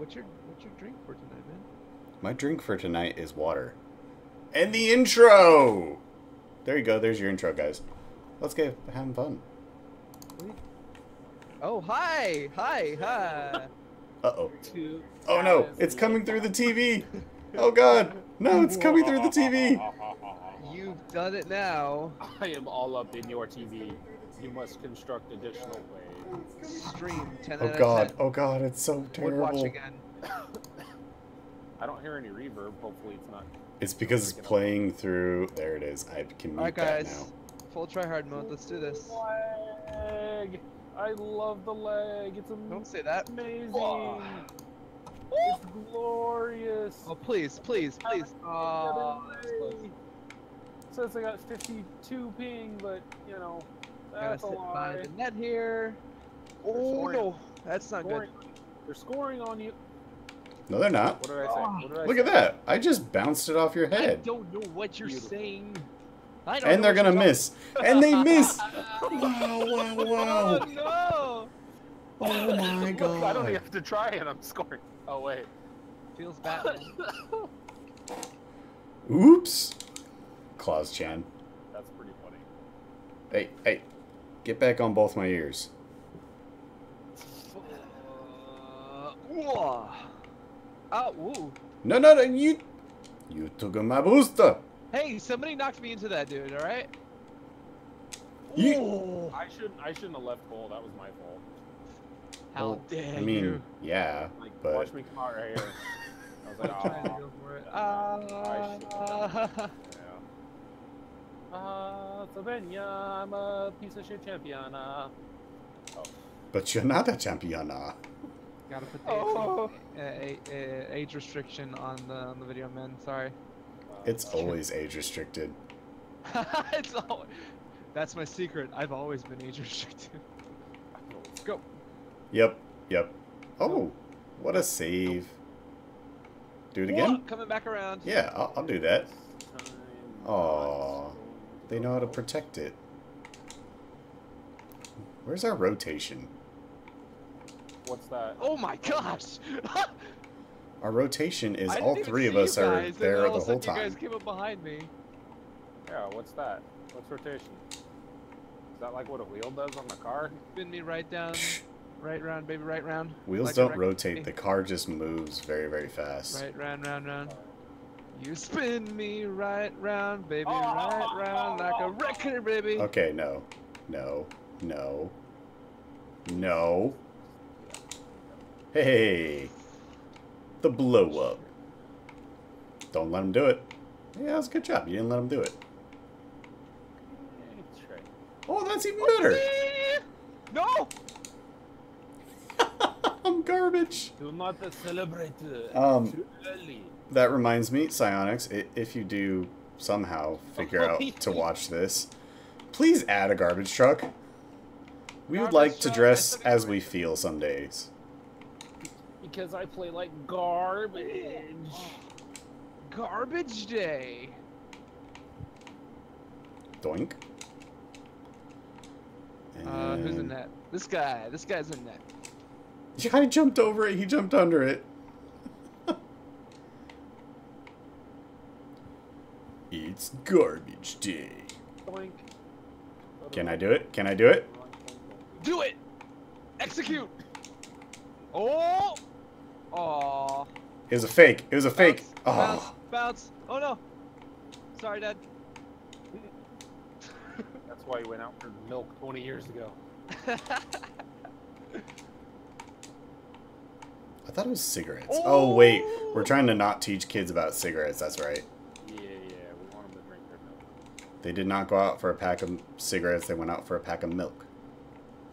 What's your what's your drink for tonight, man? My drink for tonight is water. And the intro! There you go. There's your intro, guys. Let's get having fun. Oh, hi, hi, hi. Uh-oh. Two Oh no, it's coming through the TV. Oh god. No, it's coming through the TV. You've done it now. I am all up in your TV. You must construct additional ways. Stream 10 Oh out god. of Oh god, it's so 10. Would watch terrible. again. I don't hear any reverb. Hopefully, it's not. It's because it's playing through. There it is. I can mute Alright, that guys. now. Full try hard mode. Let's do this. Leg. I love the leg. It's Don't say that. amazing. Oh. It's glorious. Oh, please, please, please. Oh, that. Says I got 52 ping, but you know, Gotta that's a sit by the net here. Oh no, that's not good. They're scoring on you. No, they're not. What did I say? Oh, What did I Look say? at that. I just bounced it off your head. I don't know what you're Beautiful. saying. And they're gonna you're miss. And they miss. talking- Wow, wow, Oh wow. no! Oh my Look, I don't even have to try and I'm scoring. Oh wait. Feels bad. Oops. Claus Chan. That's pretty funny. Hey, hey. Get back on both my ears. Uh, whoa. Oh, woo. No, no, no. You. You took my booster. Hey, somebody knocked me into that dude, alright? You- Ooh. I shouldn't. I shouldn't have left goal. That was my fault. How Well, dare I mean, you? yeah, Like, but watch me come out right here. I was like, I'm trying to oh, go for it. I should've Uh, yeah. Uh, Slovenia, I'm a piece of shit champion. Uh, but you're not a championa. Gotta put the Oh. uh, a, a, age restriction on the on the video, man. Sorry. uh, It's always age restricted. it's all, that's my secret. I've always been age restricted. Let's go. Yep, yep. Oh, what a save. Do it Whoa, again? coming back around. Yeah, I'll, I'll do that. Time Aw, box. They know how to protect it. Where's our rotation? What's that? Oh my gosh! Our rotation is all three of us you are there the all of a whole sudden You time. guys came up behind me. Yeah, what's that? What's rotation? Is that like what a wheel does on the car? Spin me right down, right round, baby, right round. Wheels Like don't record. rotate. The car just moves very, very fast. Right round, round, round. You spin me right round, baby, Oh, right round, like a oh. record, baby. Okay, no. No. No. No. Hey. The blow up. Don't let him do it. Yeah, that's a good job. You didn't let him do it. Right. Oh, that's even better. No! I'm garbage. Do not celebrate Um, too early. That reminds me, Psyonix, if you do somehow figure out to watch this, please add a garbage truck. We would like to dress I took it as we feel some days. Because I play like garbage. Garbage day. Doink. Uh, who's in that? This guy. This guy's in that. I jumped over it, he jumped under it. it's garbage day. Doink. Can I do it? Can I do it? Do it! Execute! Oh! Oh. It was a fake. It was a fake. Bounce, Oh. bounce, bounce. Oh no. Sorry, Dad. That's why he went out for milk 20 years ago. I thought it was cigarettes. Oh, wait. We're trying to not teach kids about cigarettes. That's right. Yeah, yeah, we want him to drink their milk. They did not go out for a pack of cigarettes. They went out for a pack of milk.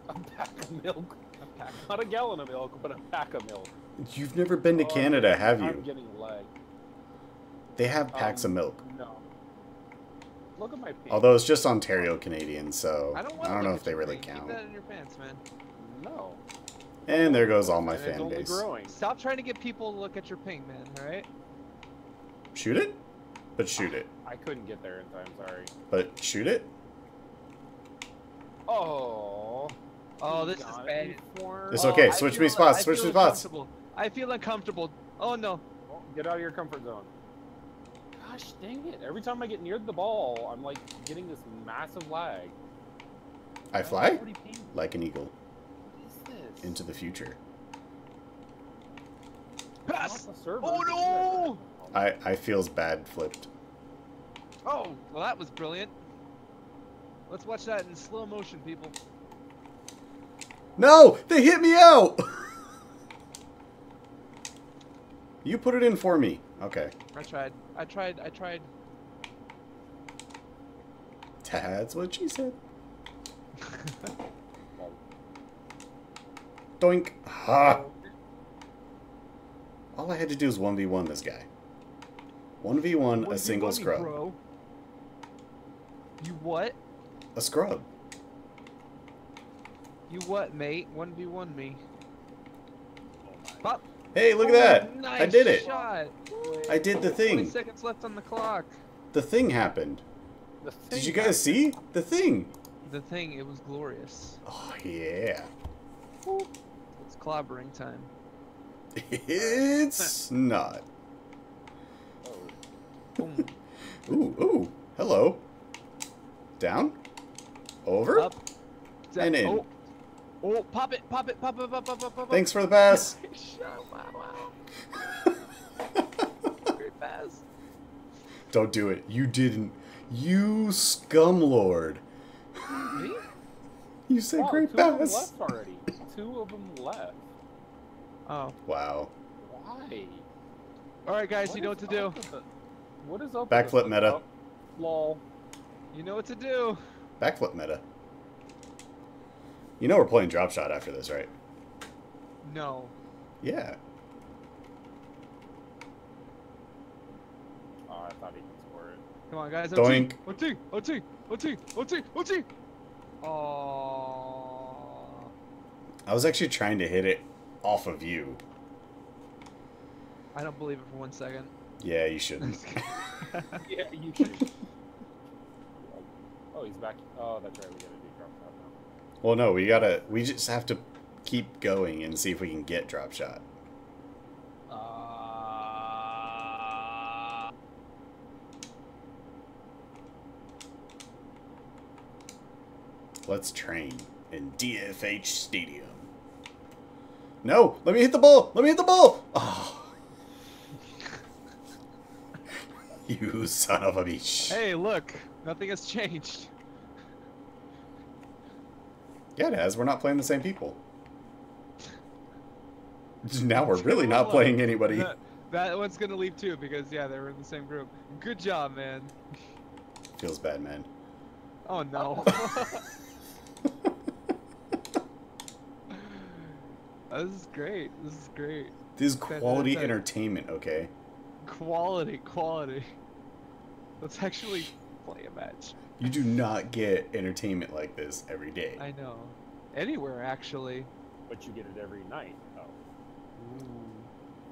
A pack of milk. A pack, not a gallon of milk, but a pack of milk. You've never been to Oh, Canada, have you? I'm you? getting leg. They have packs Um, of milk. No. Look at my pee. Although it's just Ontario Canadian, so I don't, I don't know if they really thing. count. Keep that in your pants, man. no. And there goes all my And it's fan only base. growing. Stop trying to get people to look at your ping, man. All right? Shoot it? But shoot it. I couldn't get there in time, sorry. But shoot it? Oh. Oh, this is got bad. me for- It's okay. I Switch me spots, switch me spots. Uncomfortable. I feel uncomfortable. Oh no. Well, get out of your comfort zone. Gosh dang it. Every time I get near the ball, I'm like getting this massive lag. I fly like an eagle What is this? into the future. Pass. the server, Oh, no! I I feels bad flipped. Oh, well that was brilliant. Let's watch that in slow motion, people. No, they hit me out. you put it in for me. Okay, I tried. I tried. I tried. that's what she said. Doink. Ha. All I had to do was 1v1 this guy. 1v1 a 1v1 single scrub. Bro. You what? A scrub. You what, mate? 1v1 me. Pop. Hey, look Oh, at that. Nice I did it. Shot. I did the 20 thing. seconds left on the clock. The thing happened. The Did you guys see? The thing. The thing, it was glorious. Oh, yeah. It's clobbering time. It's not. Oh, Ooh, ooh. Hello. Down. Over. Up. And in. Oh. Oh, pop it, pop it, pop it, pop it, pop it, pop it. Thanks for the pass. Wow, wow. Great pass. Don't do it. You didn't. You scumlord. Me? You said wow, great two of them pass. left already. two of them left. Oh. Wow. Why? Alright, guys, you know what is to do. the- What is up? Backflip with meta. Oh, lol. You know what to do. Backflip meta. You know we're playing drop shot after this, right? No. Yeah. Oh, I thought he could score it. Come on, guys. Doink. OT. OT. OT. OT. OT. Oh. I was actually trying to hit it off of you. I don't believe it for one second. Yeah, you shouldn't. Yeah, you can. oh, he's back. Oh, that's right. We gotta do drop shot now. Well, no, we gotta. We just have to keep going and see if we can get drop shot. Uh, Let's train in DFH Stadium. No, let me hit the ball. Let me hit the ball. Oh. you son of a bitch. hey, look. Nothing has changed. Yeah, it has. We're not playing the same people. Now we're really not playing anybody. That, that one's gonna leave too because yeah, they were in the same group. Good job, man. Feels bad, man. Oh no. this is great. This is great. This is That- quality that- entertainment, okay? Quality, quality. Let's actually play a match. You do not get entertainment like this every day. I know. Anywhere actually. But you get it every night. Oh.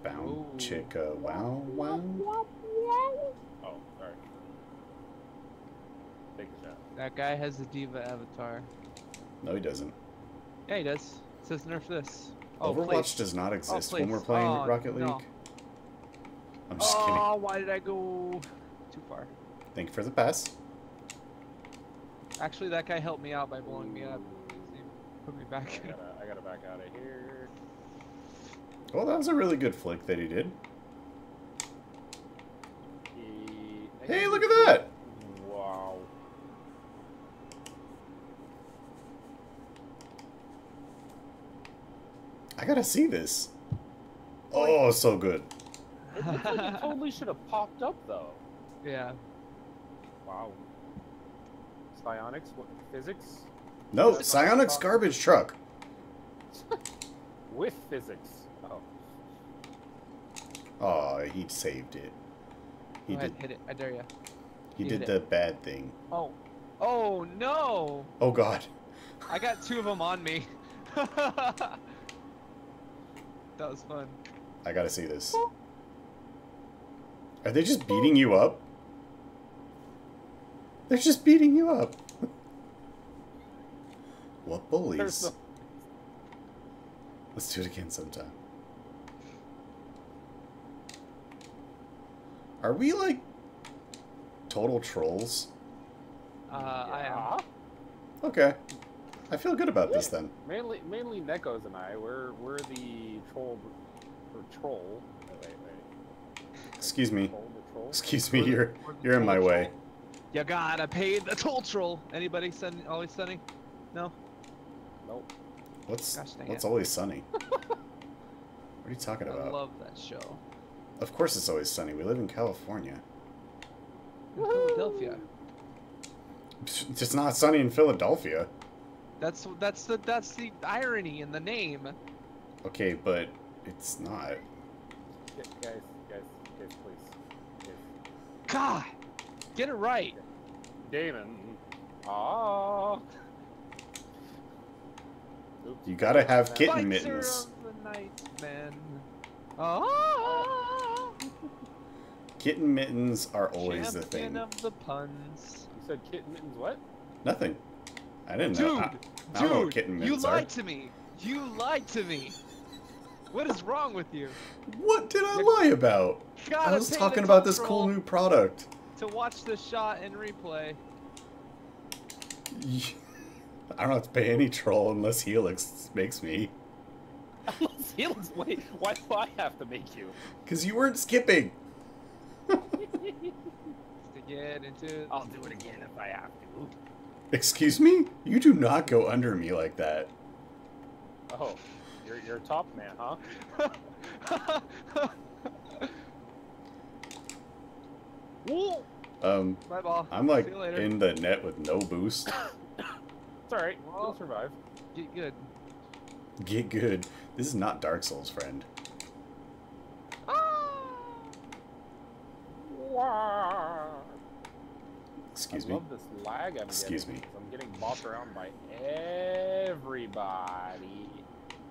Bound Ooh. chicka wow wow. Oh, sorry. Take a shot. That guy has a D.Va avatar. No, he doesn't. Yeah, he does. It says nerf this. Oh, Overwatch please. does not oh, exist when we're playing Oh, Rocket League. no. I'm just oh, kidding. Oh, why did I go too far? Thank you for the pass. Actually, that guy helped me out by blowing me up. He put me back. I gotta, I gotta back out of here. Well, that was a really good flick that he did. He- Hey, look at that! Wow. I gotta see this. Oh, so good. It looks like it totally should have popped up though. yeah. Wow. Psyonix? What? Physics? No, Is Psyonix pop- garbage truck. With physics. Oh. Oh, he saved it. He Go did. ahead, hit it. I dare you. He you did hit the bad thing. Oh. Oh no! Oh God. I got two of them on me. that was fun. I gotta see this. Are they just beating you up? They're just beating you up. what bullies? Let's do it again sometime. Are we like total trolls? Uh, I am. Okay. I feel good about yeah. this then. Mainly, mainly Nekos and I. We're we're the troll, or troll. Wait, wait. Excuse me. Excuse me. You're you're in my way troll. You gotta pay the toll troll. Anybody send always sunny? No. Nope. What's Gosh what's it. always sunny? what are you talking about? I love that show. Of course it's always sunny. We live in California. In Philadelphia. It's not sunny in Philadelphia. That's that's the that's the irony in the name. Okay, but it's not. Guys, guys, guys, guys, please. Guys. God, get it right. Damon. Ah. Oops. You gotta have kitten Fighter mittens. of the night, man. Oh, Kitten mittens are always the thing. of the puns. You said kitten mittens what? Nothing. I didn't know. Dude, I, I don't know what dude, kitten you lied are. to me. You lied to me. What is wrong with you? What did I lie about? Gotta I was talking about this cool new product. To watch the shot in replay. I don't have to pay any troll unless Helix makes me. Felix, wait, why do I have to make you? Because you weren't skipping. To get into I'll do it again if I have to. Excuse me? You do not go under me like that. Oh, you're you're a top man, huh? Woo! Um, My ball. I'm like See you later. in the net with no boost. It's alright, Well- you'll survive. Get good. Get good. This is not Dark Souls, friend. Ah! Excuse I me. love this lag I'm Excuse getting. me. 'cause I'm getting bossed around by everybody.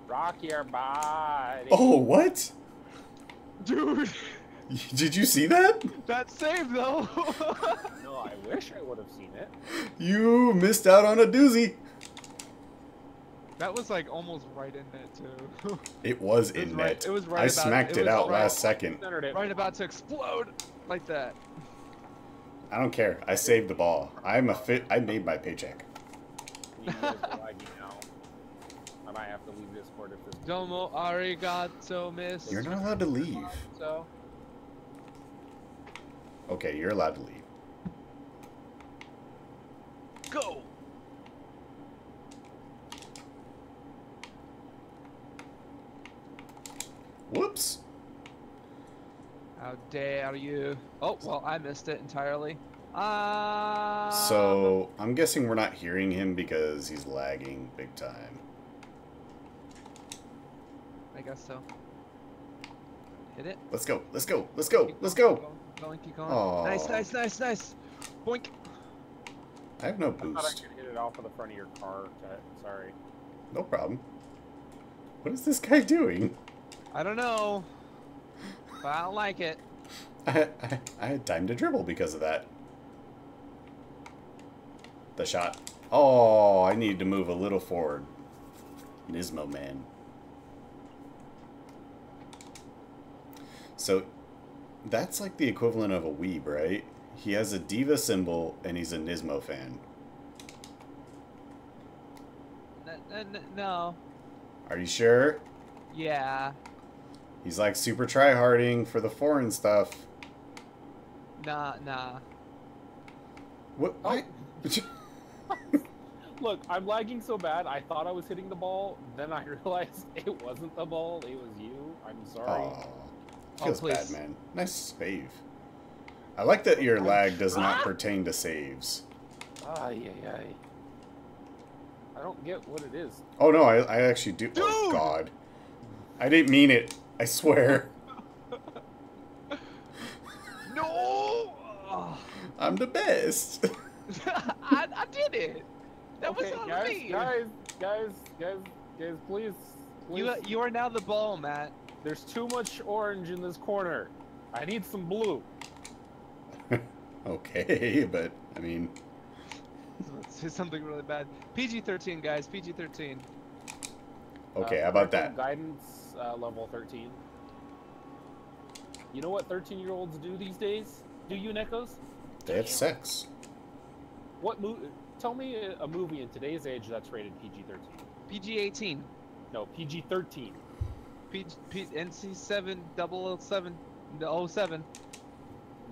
Rock your body. Oh, what? Dude, Did you see that? that save though. No, I wish I would have seen it. You missed out on a doozy. that was like almost right in net too. It was It was in right- net. it was right I about- smacked it it, was out right- last second. Centered it. right about to explode like that. I don't care. I saved the ball. I'm a fit. I made my paycheck. You guys are lagging now. I might have to leave this Discord if this. Domo arigato, miss. You're not allowed to leave. So Okay, you're allowed to leave. go. Whoops. How dare you? Oh well, I missed it entirely. Ah. So I'm guessing we're not hearing him because he's lagging big time. I guess so. Hit it. Let's go. Let's go. Let's go. Keep Let's go. Keep going. Keep going. Aw. Nice, nice, nice, nice. Boink. I have no boost. I thought I could hit it off of the front of your car. Chet. Sorry. No problem. What is this guy doing? I don't know, but I don't like it. I, I, I had time to dribble because of that. The shot. Oh, I need to move a little forward. Nismo man. So, that's like the equivalent of a weeb, right? He has a D.Va symbol and he's a Nismo fan. N- n- n- no. Are you sure? Yeah. He's like super tryharding for the foreign stuff. Nah. Nah. What? Oh. Look, I'm lagging so bad. I thought I was hitting the ball. Then I realized it wasn't the ball. It was you. I'm sorry. Aw. Oh, Oh, Feels bad, please. man. Nice save. I like that your I'm lag does not pertain to saves. Ay, ay, ay. I don't get what it is. Oh no, I, I actually do. Oh god. I didn't mean it. I swear. No. I'm the best. I, I did it. That okay, was on guys, me. guys, guys, guys, guys, please, please. You you are now the ball, Matt. There's too much orange in this corner. I need some blue. okay, but I mean, Let's do something really bad. PG-13, guys. PG-13. okay, Uh, how about that? Guidance uh, level 13. You know what 13 year olds do these days? Do you, Nekos? They have sex. What movie? Tell me a, a movie in today's age that's rated PG 13. PG 18. No, PG 13. P, P, NC 7 007 the 07.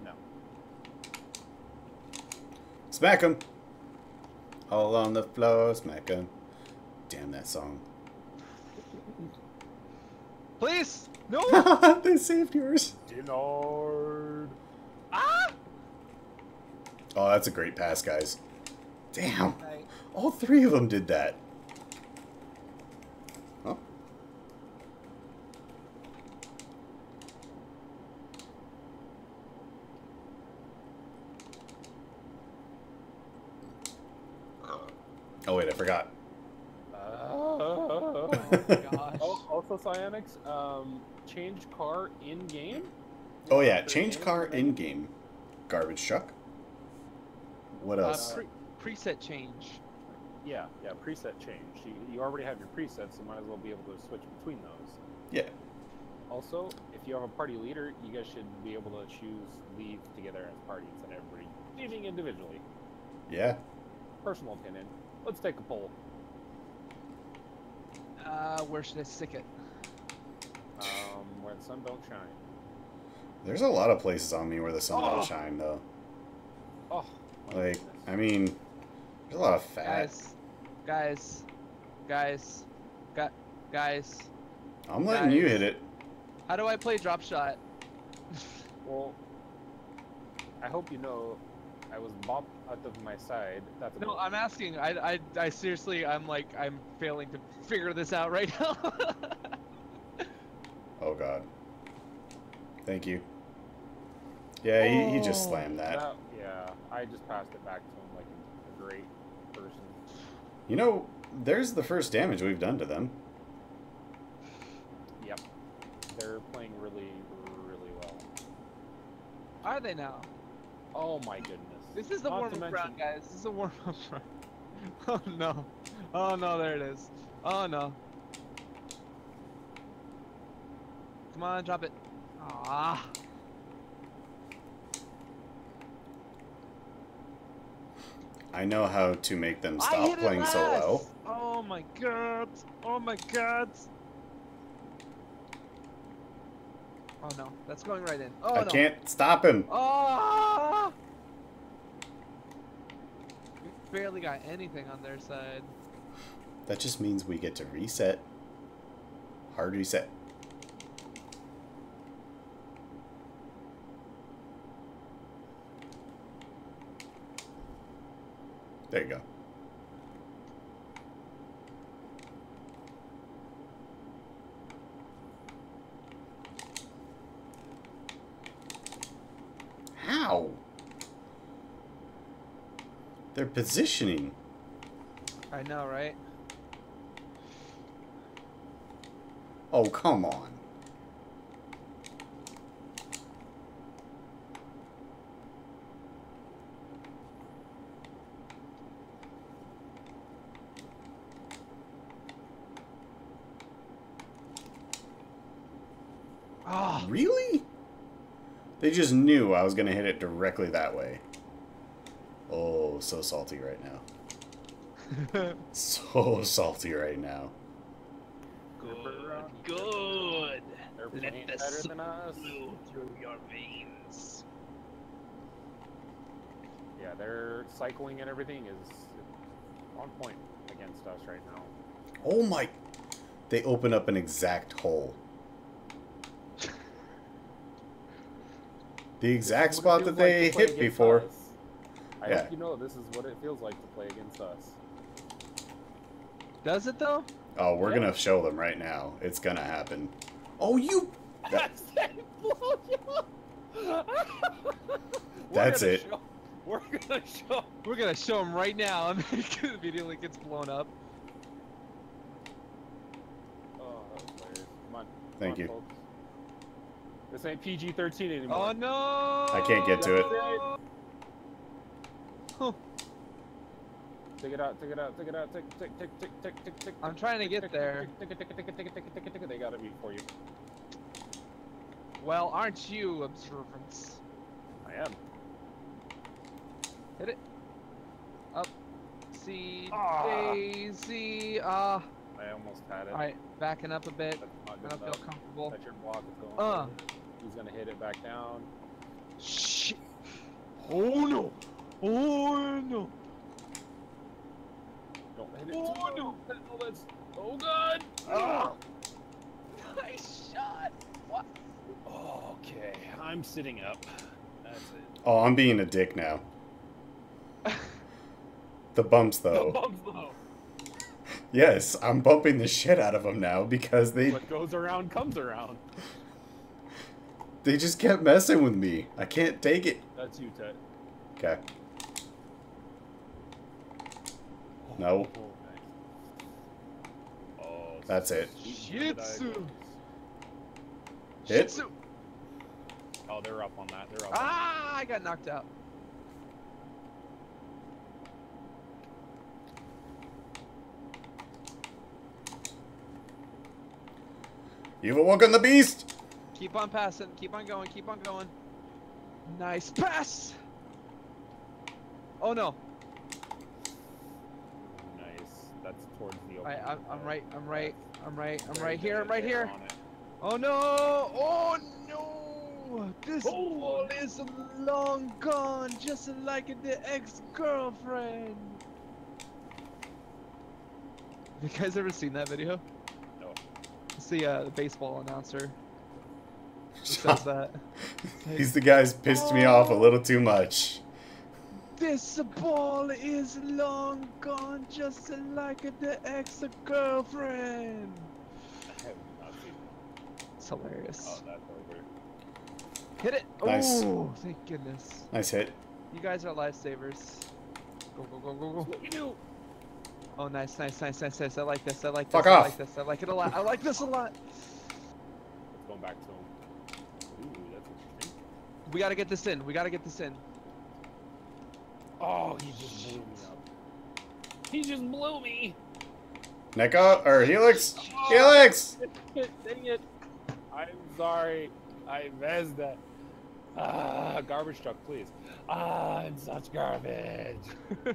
No. Smack him. All on the floor, smack him. Damn that song. Please! No! they saved yours. Dinard. ah! Oh, that's a great pass, guys. Damn. All three of them did that. Oh wait, I forgot. Oh my gosh. Oh, also, Psyonix, um, change car in game. Oh yeah, change car in game. Garbage truck. What Uh, else? pre- preset change. Yeah, yeah, preset change. You, you already have your presets, so might as well be able to switch between those. Yeah. Also, if you have a party leader, you guys should be able to choose leave together as party instead of everybody leaving individually. Yeah. Personal opinion. Let's take a poll. Uh, where should I stick it? Um, where the sun don't shine. There's a lot of places on me where the sun Oh. don't shine though. Oh, Like, goodness. I mean, there's a lot of fat. Guys, guys, guys, gu- guys. I'm letting you hit it. How do I play drop shot? Well, I hope you know I was bopped out of my side. That's No, I'm asking. I, I, I seriously, I'm like, I'm failing to figure this out right now. Oh god. Thank you. Yeah, he, he just Oh. slammed that. That- yeah, I just passed it back to him like a great person. You know, there's the first damage we've done to them. Yep. They're playing really, really well. Are they now? Oh my goodness. This is the warm-up mention- round, guys. This is the warm up round. Oh no. Oh no, there it is. Oh no. Come on, drop it. Ah. I know how to make them stop playing so last. well. Oh my god. Oh my god. Oh no, that's going right in. Oh I no. can't stop him. Oh! Barely got anything on their side. That just means we get to reset. Hard reset. There you go. How? They're positioning. I know, right? Oh, come on. Oh, Really? They just knew I was going to hit it directly that way. So salty right now. So salty right now. good, good. Let playing the better than us. Flow through your veins. Yeah, their cycling and everything is on point against us right now. Oh my. They open up an exact hole. The exact spot that they hit before. us. I Yeah. hope you know this is what it feels like to play against us. Does it though? Oh, we're Yeah. gonna show them right now. It's gonna happen. Oh, you. That- Blow you up. We're That's it. Show, we're gonna show. We're gonna show him right now, and then it immediately gets blown up. Oh, that was hilarious. Come on. Thank come you. folks. This ain't PG-13 anymore. Oh no! I can't get to it. Take it out, take it out, take it out, take, take, take, take, take, take, take. I'm trying to get there. Take it, take it, take it, take it, take it, take it, take it. They got it before you. Well, aren't you, observance? I am. Hit it. Up. C. Ah. Daisy. Ah. I almost had it. Alright, backing up a bit. I don't feel comfortable. Touch your block is going. Uh. over. He's gonna hit it back down. Shit. Oh no. Oh no. Don't hit it Oh, too no. low. Oh, that's. Oh god. Ah. Nice shot. What? Okay, I'm sitting up. That's it. Oh, I'm being a dick now. The bumps, though. The bumps though. Yes, I'm bumping the shit out of them now because they What goes around comes around. they just kept messing with me. I can't take it. That's you, Ted. Okay. No. Oh, nice. That's it. sweet Jedi Shitsu. Hit? Shitsu. Oh, they're up on that. They're up. Ah, I got knocked out. You've awoken the beast! Keep on passing. Keep on going. Keep on going. Nice pass. Oh no. on. Nice. That's towards the open. I, I'm, I'm right. I'm right. I'm right. I'm right here. I'm right here. Oh no! Oh no! This Oh. ball is long gone, just like the ex-girlfriend. You guys ever seen that video? No. It's the uh, baseball announcer who says that. These the guys pissed me off a little too much. This ball is long gone, just like the ex-girlfriend. I have not seen it. It's hilarious. Oh, that's over. Hit it! Nice. Oh, thank goodness. Nice hit. You guys are lifesavers. Go, go, go, go, go. That's what we do. Oh, nice, nice, nice, nice, nice. I like this. I like Fuck this. I off. like this. I like it a lot. I like this a lot. Let's back to him. Ooh, that's interesting. We gotta get this in. We gotta get this in. Oh, he just blew me up. He just blew me. Neko or Helix? Oh, Helix! Dang it. I'm sorry. I messed that. Ah, garbage truck, please. Ah, I'm such garbage.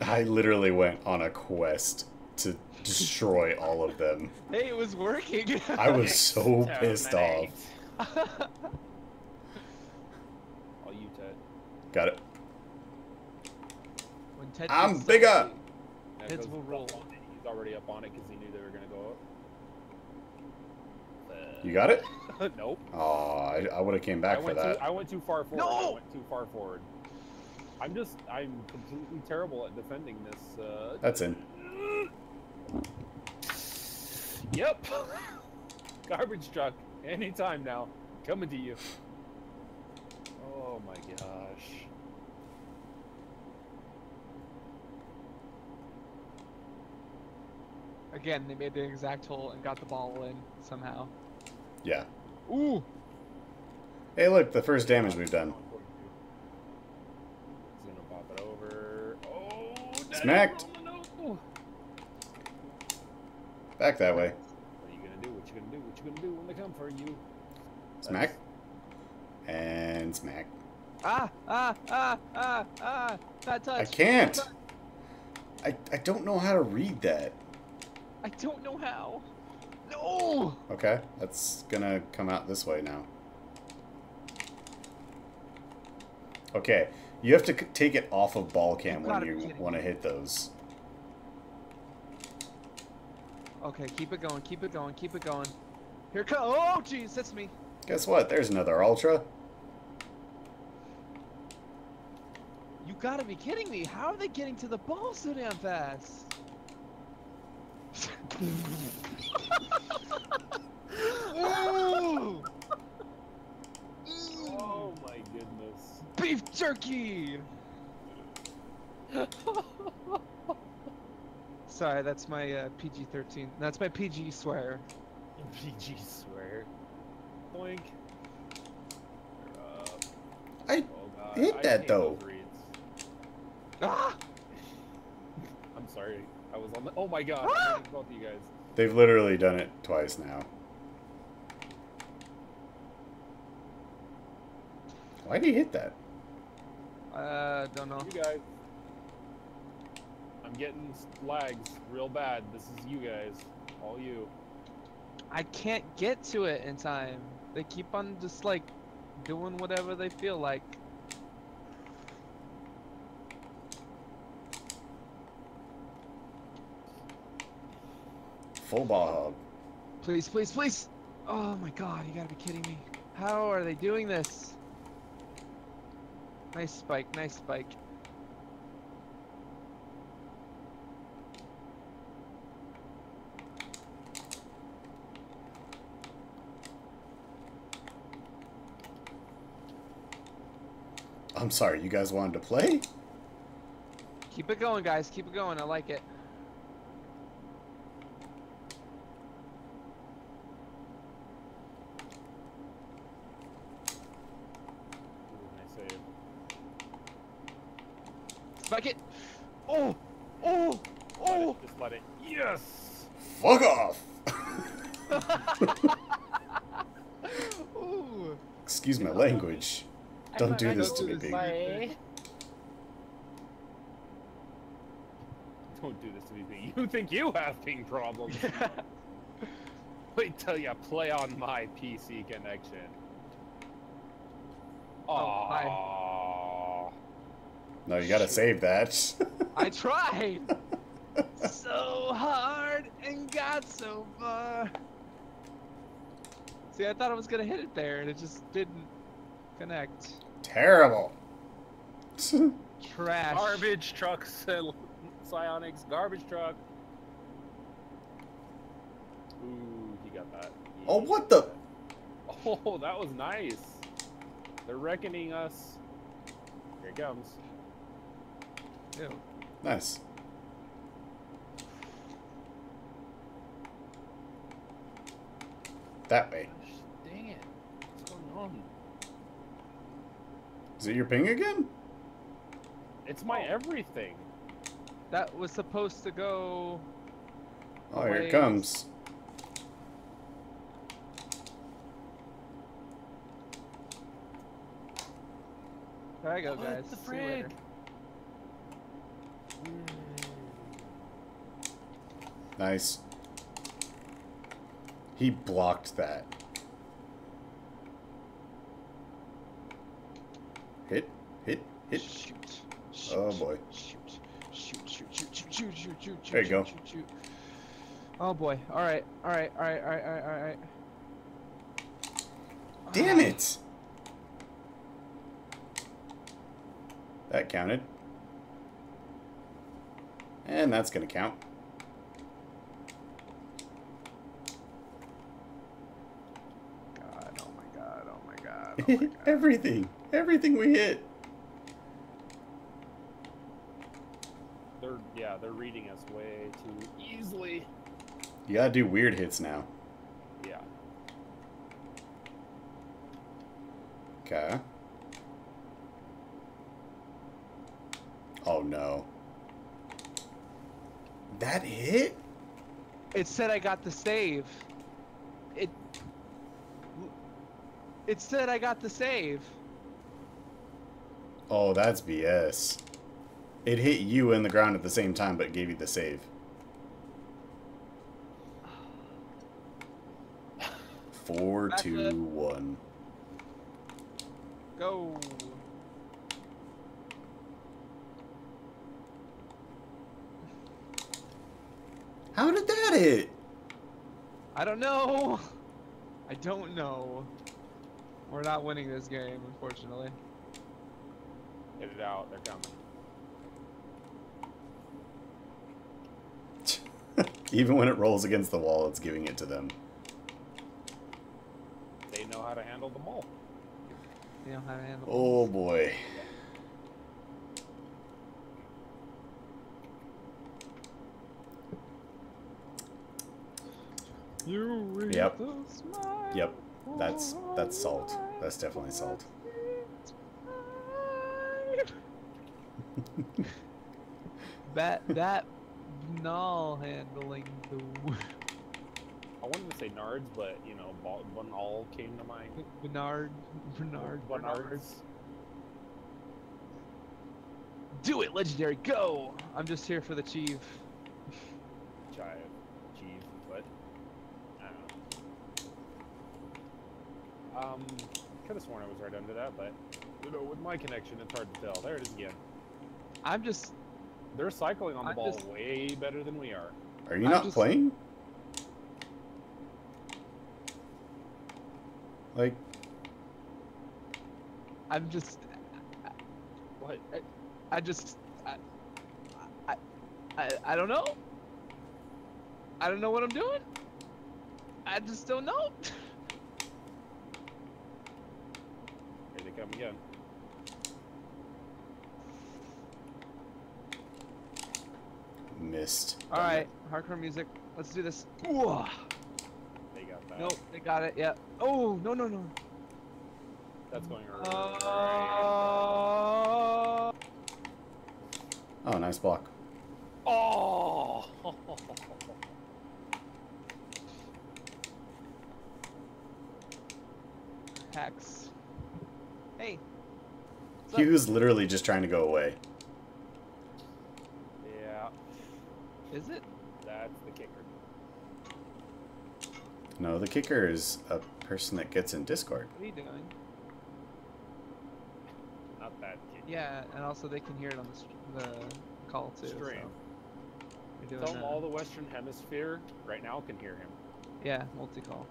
I literally went on a quest to destroy all of them. hey, it was working. I was so pissed off. All you, Ted. Got it. When Ted I'm bigger. salty- That Heads goes will roll. He's already up on it because he knew they were gonna go up. You got it? Nope. Oh, I, I would have came I back for that. Too, I went too far forward. No! I went too far forward. I'm just, I'm completely terrible at defending this. Uh... That's in. Yep. Garbage truck. Anytime now. Coming to you. Oh my gosh. Again, they made the exact hole and got the ball in somehow. Yeah. Ooh. Hey, look, the first damage we've done. He's gonna pop it over. Oh, Smacked. no, no. Back that way. What are you gonna do? What you gonna do? What you gonna do when they come for you? Smack. And smack. Ah, ah, ah, ah, ah. Bad touch. I can't. I, I don't know how to read that. I don't know how. No. Okay, that's gonna come out this way now. Okay, you have to take it off of ball cam You when you want to hit those. Okay, keep it going. Keep it going. Keep it going. Here come. Oh, jeez, that's me. Guess what? There's another ultra. You gotta be kidding me. How are they getting to the ball so damn fast? Ooh! Ooh! Oh my goodness. Beef jerky! Sorry, that's my uh, PG-13. That's my PG swear. PG swear. Boink. Uh, I oh god. hit that, hate though. Ah! I'm sorry. I was on the. Oh my god! Ah! Both of you guys. They've literally done it twice now. Why did he hit that? Uh, don't know. You guys. I'm getting lags real bad. This is you guys. All you. I can't get to it in time. They keep on just like doing whatever they feel like. Full ball hog. Please, please, please! Oh my god, you gotta be kidding me. How are they doing this? Nice spike, nice spike. I'm sorry, you guys wanted to play? Keep it going, guys. Keep it going. I like it. Ooh, nice save. Spike it! Oh! Oh! oh. Let Oh! it, just let it. Yes. Fuck off! Ooh! Excuse my language. Don't do this to me, this. baby. Don't do this to me. baby. You think you have ping problems? Wait till you play on my PC connection. Oh, hi. No, you gotta save that. I tried so hard and got so far. See, I thought I was gonna hit it there, and it just didn't connect. Terrible. Trash. Garbage truck, Sil- Psyonix, garbage truck. Ooh, he got that. He oh, what the? that. Oh, that was nice. They're reckoning us. Here it comes. Ew. Nice. That way. Gosh, dang it. What's going on? Is it your ping again? It's my everything. That was supposed to go. Oh, here it comes. There I go, What guys. the See frig? Nice. He blocked that. Hit, hit. Shoot, oh boy. There you go. Oh boy. Alright, alright, alright, alright, alright, alright. Damn ah. it! That counted. And that's gonna count. God, oh my god, oh my god. Oh my god. Everything. Everything we hit. Yeah, they're reading us way too easily. You gotta do weird hits now. Yeah. Okay. Oh no. That hit? It said I got the save. It. It said I got the save. Oh, that's BS. It hit you in the ground at the same time, but gave you the save. Four, Back two, up. one. Go. How did that hit? I don't know. I don't know. We're not winning this game, unfortunately. Get it out. They're coming. Even when it rolls against the wall, it's giving it to them. They know how to handle them all. You know how to handle. Oh boy. You read Yep. the smile Yep. That's that's salt. That's definitely salt. that that banal handling the I wanted to say Nards, but you know, Bal- came to mind. Bernard Bernard Bernard. Bernards. Do it, legendary, go! I'm just here for the chief. Chive. Cheese. What? I don't know. Um, could have sworn I was right under that, but you know, with my connection, it's hard to tell. There it is again. I'm just They're cycling on the I'm ball just- way better than we are. Are you I'm not just- playing? Like, I'm just What? I just I I I, I don't know. I don't know what I'm doing. I just don't know. Here they come again. Missed. All right, hardcore music. Let's do this. Ooh. They got that. Nope, they got it. Yeah. Oh no no no. That's going right. Uh, Oh, nice block. Oh! Hex. Hey. what's He was literally just trying to go away. yeah, Is it? that's the kicker. No, the kicker is a person that gets in Discord. What are you doing? Not that kicker. Yeah, and also they can hear it on the, str- the call too. Stream. So you're Tell doing him uh, all the Western Hemisphere right now can hear him. yeah multi call.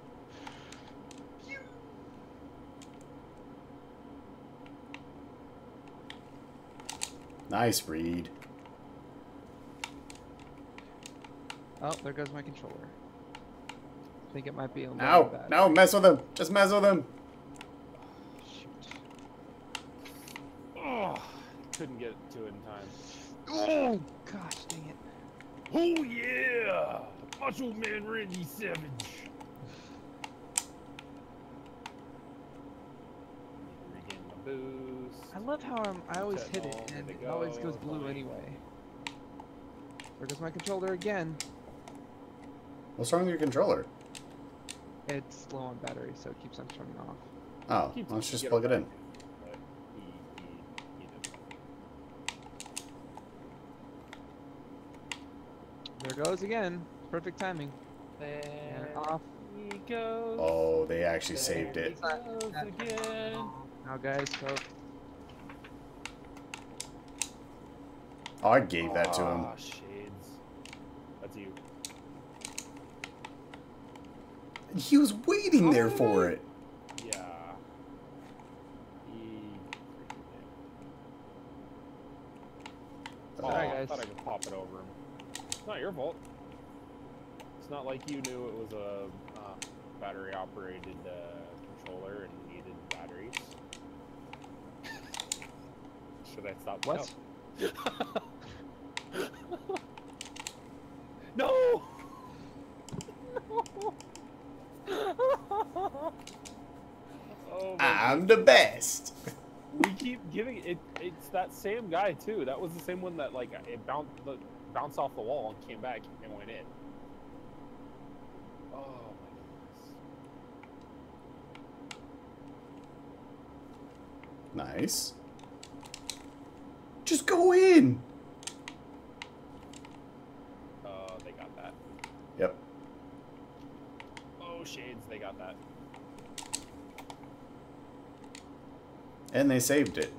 Nice read. Oh, there goes my controller. I think it might be a little No, bad. no, mess with him. Just mess with him. Shoot. Oh, couldn't get to it in time. Oh gosh, dang it. Oh yeah, Macho Man Randy Savage. Regain my boost. I love how I'm, I always hit it and it they always goes blue anyway. There goes my controller again. What's wrong with your controller? It's low on battery, so it keeps on turning off. Oh, Keeps- let's just plug it in. There goes again. Perfect timing. And There off. he goes. Oh, they actually There saved it. again. Now, guys, so Oh, I gave that to him. Ah, shades. That's you. He was waiting there for it. Yeah. He. Oh, Sorry, I guys. thought I could pop it over him. It's not your fault. It's not like you knew it was a uh, battery operated uh, controller and needed batteries. Should I stop? what? No! oh I'm the best. we keep giving it. It's that same guy too. That was the same one that like it bounced the, bounced off the wall and came back and went in. Oh my goodness. Nice. Just go in. Uh, they got that. Yep. Oh shades, they got that. And they saved it.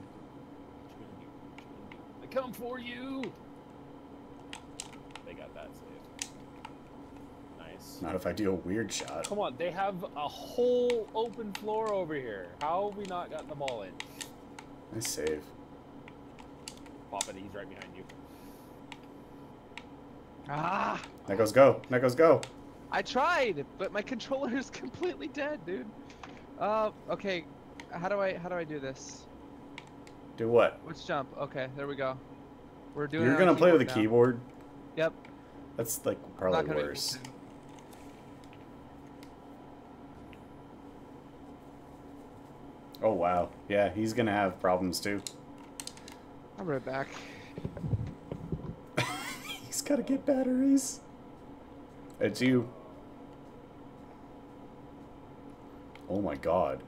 I come for you. They got that saved. Nice. Not if I do a weird shot. Come on, they have a whole open floor over here. How have we not gotten them all in? Nice save. Pop it, he's right behind you. Ah! Neckos go. Neckos go. I tried, but my controller is completely dead, dude. Uh, okay. How do I how do I do this? Do what? Let's jump. Okay, there we go. We're doing. You're gonna play with a now. keyboard? Yep. That's like probably gonna be able worse. Oh wow. Yeah, he's gonna have problems too. I'm right back. he's gotta get batteries. It's you. Oh my god.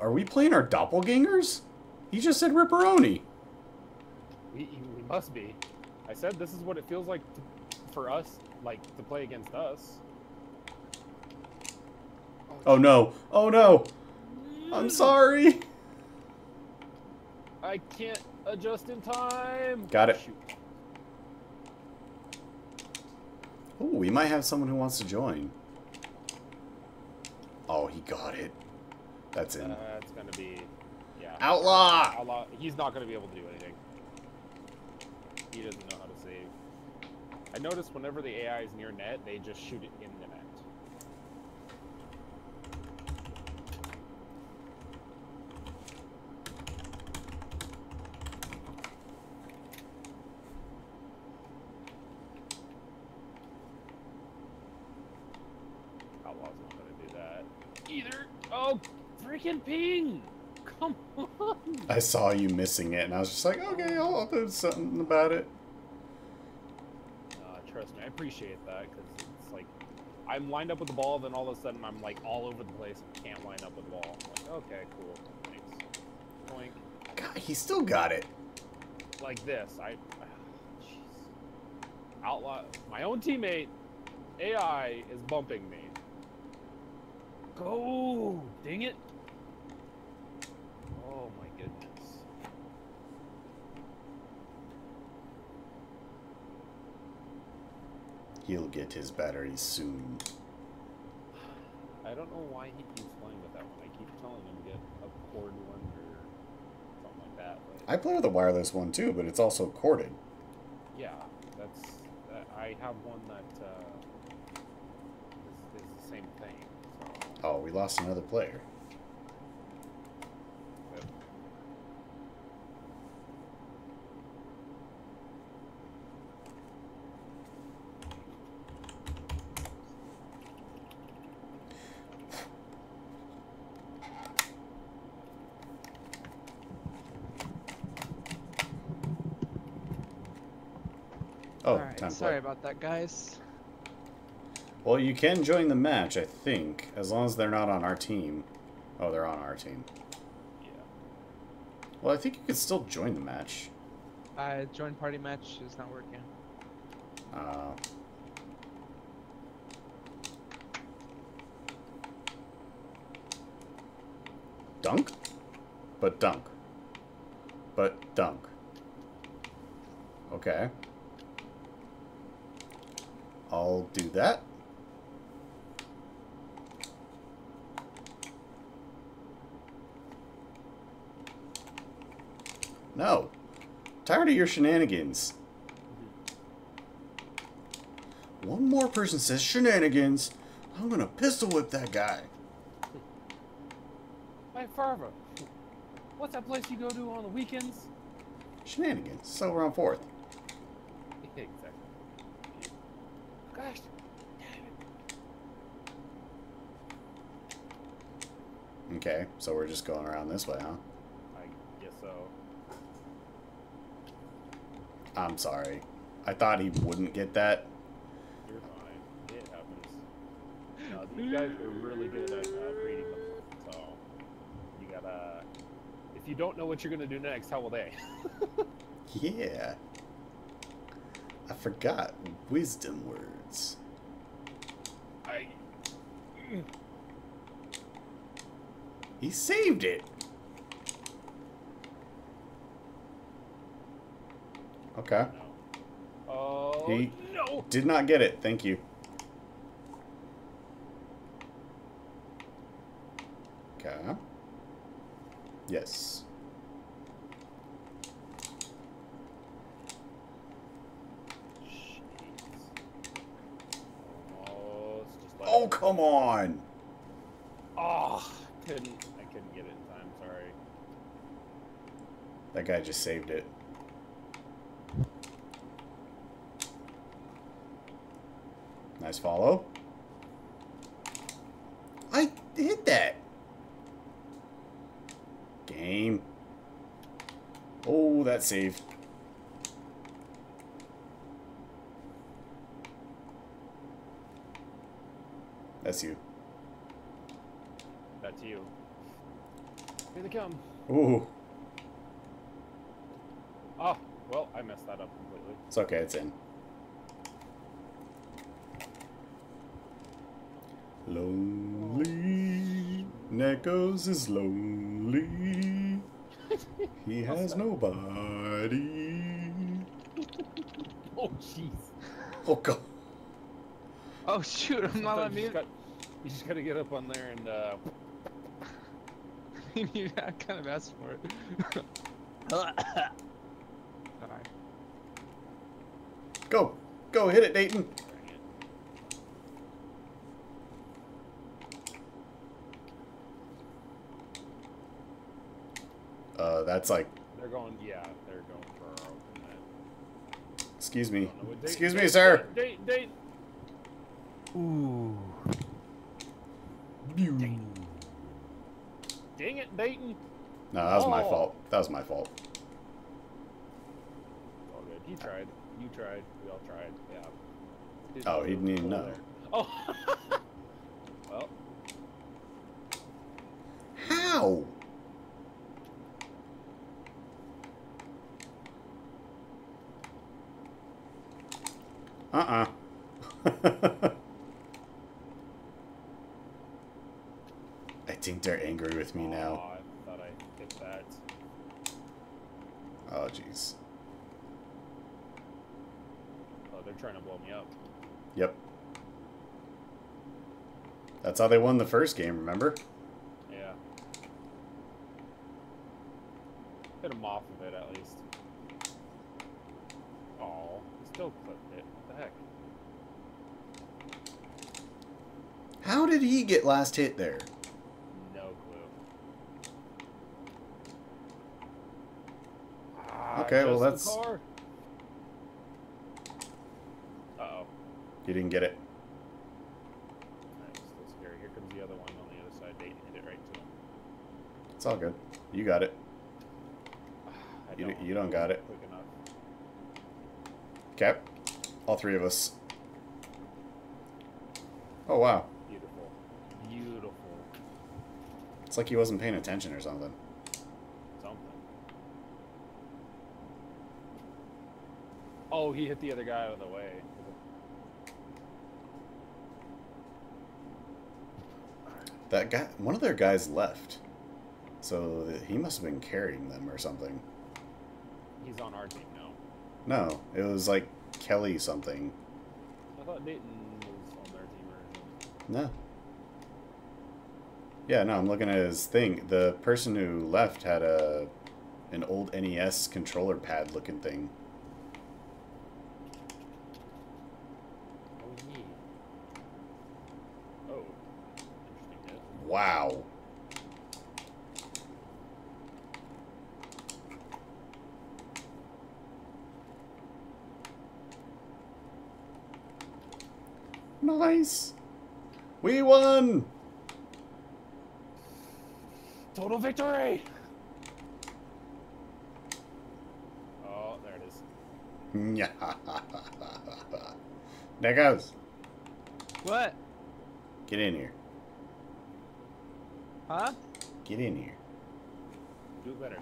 Are we playing our doppelgangers? He just said Ripperoni. We, we must be. I said this is what it feels like to, for us, like to play against us. Oh no. Oh no. I'm hmm. sorry. I can't adjust in time. Got it. Oh, we might have someone who wants to join. Oh, he got it. That's in. That's uh, gonna be, yeah. Outlaw! Outlaw. He's not gonna be able to do anything. He doesn't know how to save. I noticed whenever the AI is near net, they just shoot it in the net. Outlaw's not gonna do that either. Oh, freaking ping! Come on! I saw you missing it, and I was just like, okay, I'll, I'll do something about it. Uh, trust me, I appreciate that because it's like I'm lined up with the ball, then all of a sudden I'm like all over the place and can't line up with the ball. I'm like, okay, cool, thanks. Boink. God, he still got it. Like this, I. ah, Jeez. Outlaw. My own teammate, AI, is bumping me. Go! Dang it! Oh my goodness. He'll get his batteries soon. I don't know why he keeps playing with that one. I keep telling him to get a cord one or something like that. But I play with a wireless one too, but it's also corded. yeah, that's. That, I have one that uh, is, is the same thing. So. Oh, we lost another player. Sorry play. about that, guys. Well, you can join the match, I think, as long as they're not on our team. Oh, they're on our team. Yeah. Well, I think you can still join the match. I join party match is not working. Uh, dunk? But dunk. But dunk. Okay. I'll do that. No. Tired of your shenanigans. One more person says shenanigans. I'm gonna pistol whip that guy. Hey, Farva. What's that place you go to on the weekends? Shenanigans. So we're on fourth. exactly. Gosh. Okay, so we're just going around this way, huh? I guess so. I'm sorry. I thought he wouldn't get that. You're fine. It happens. No, these guys are really good at uh, reading them. So you gotta. If you don't know what you're gonna do next, how will they? Yeah. I forgot wisdom words. I. He saved it. Okay. Oh He- no! Did not get it. Thank you. saved it. Nice follow. I hit that. Game. Oh, that save. That's you. That's you. Here they come. Ooh. Oh, well, I messed that up completely. It's okay, it's in. Lonely. Neckos is lonely. He has nobody. Oh, jeez. Oh god. Oh shoot! I'm not on Sometimes you mute. you just gotta get up on there and, uh, you I kind of asked for it. Sorry. Go. Hit it, Dayton. Uh, that's like, They're going, yeah, they're going for our open net. excuse me. Excuse me, sir. Date, date. Ooh. Dang it, Dayton. No, that was my Oh. fault. That was my fault. All good. He tried. You tried. We all tried. Yeah. Didn't Oh, he didn't even know. there. Oh. well, How? Uh-uh. I think they're angry with me now. aw, I thought I hit that. Oh, jeez. Oh, they're trying to blow me up. Yep. That's how they won the first game, remember? Yeah. Hit him off of it at least. Oh, he still clipped it. What the heck? How did he get last hit there? No clue. Ah, Okay, well, that's- car. Uh-oh. He didn't get it. That's that's scary. Here comes the other one on the other side. They hit it right to him. It's all good. You got it. You don't, you don't got it. Cap. All three of us. Oh, wow. Beautiful. Beautiful. It's like he wasn't paying attention or something. Something. Oh, he hit the other guy out of the way. That guy, one of their guys left. So he must have been carrying them or something. He's on our team now. No, it was like Kelly something. I thought Dayton was on their team or something. No. Yeah, no, I'm looking at his thing. The person who left had a an old NES controller pad looking thing. Oh, yeah. Oh. Interesting hit. Wow. Nice. We won. Total victory! Oh, there it is. there goes. What? Get in here. Huh? Get in here. Do it better.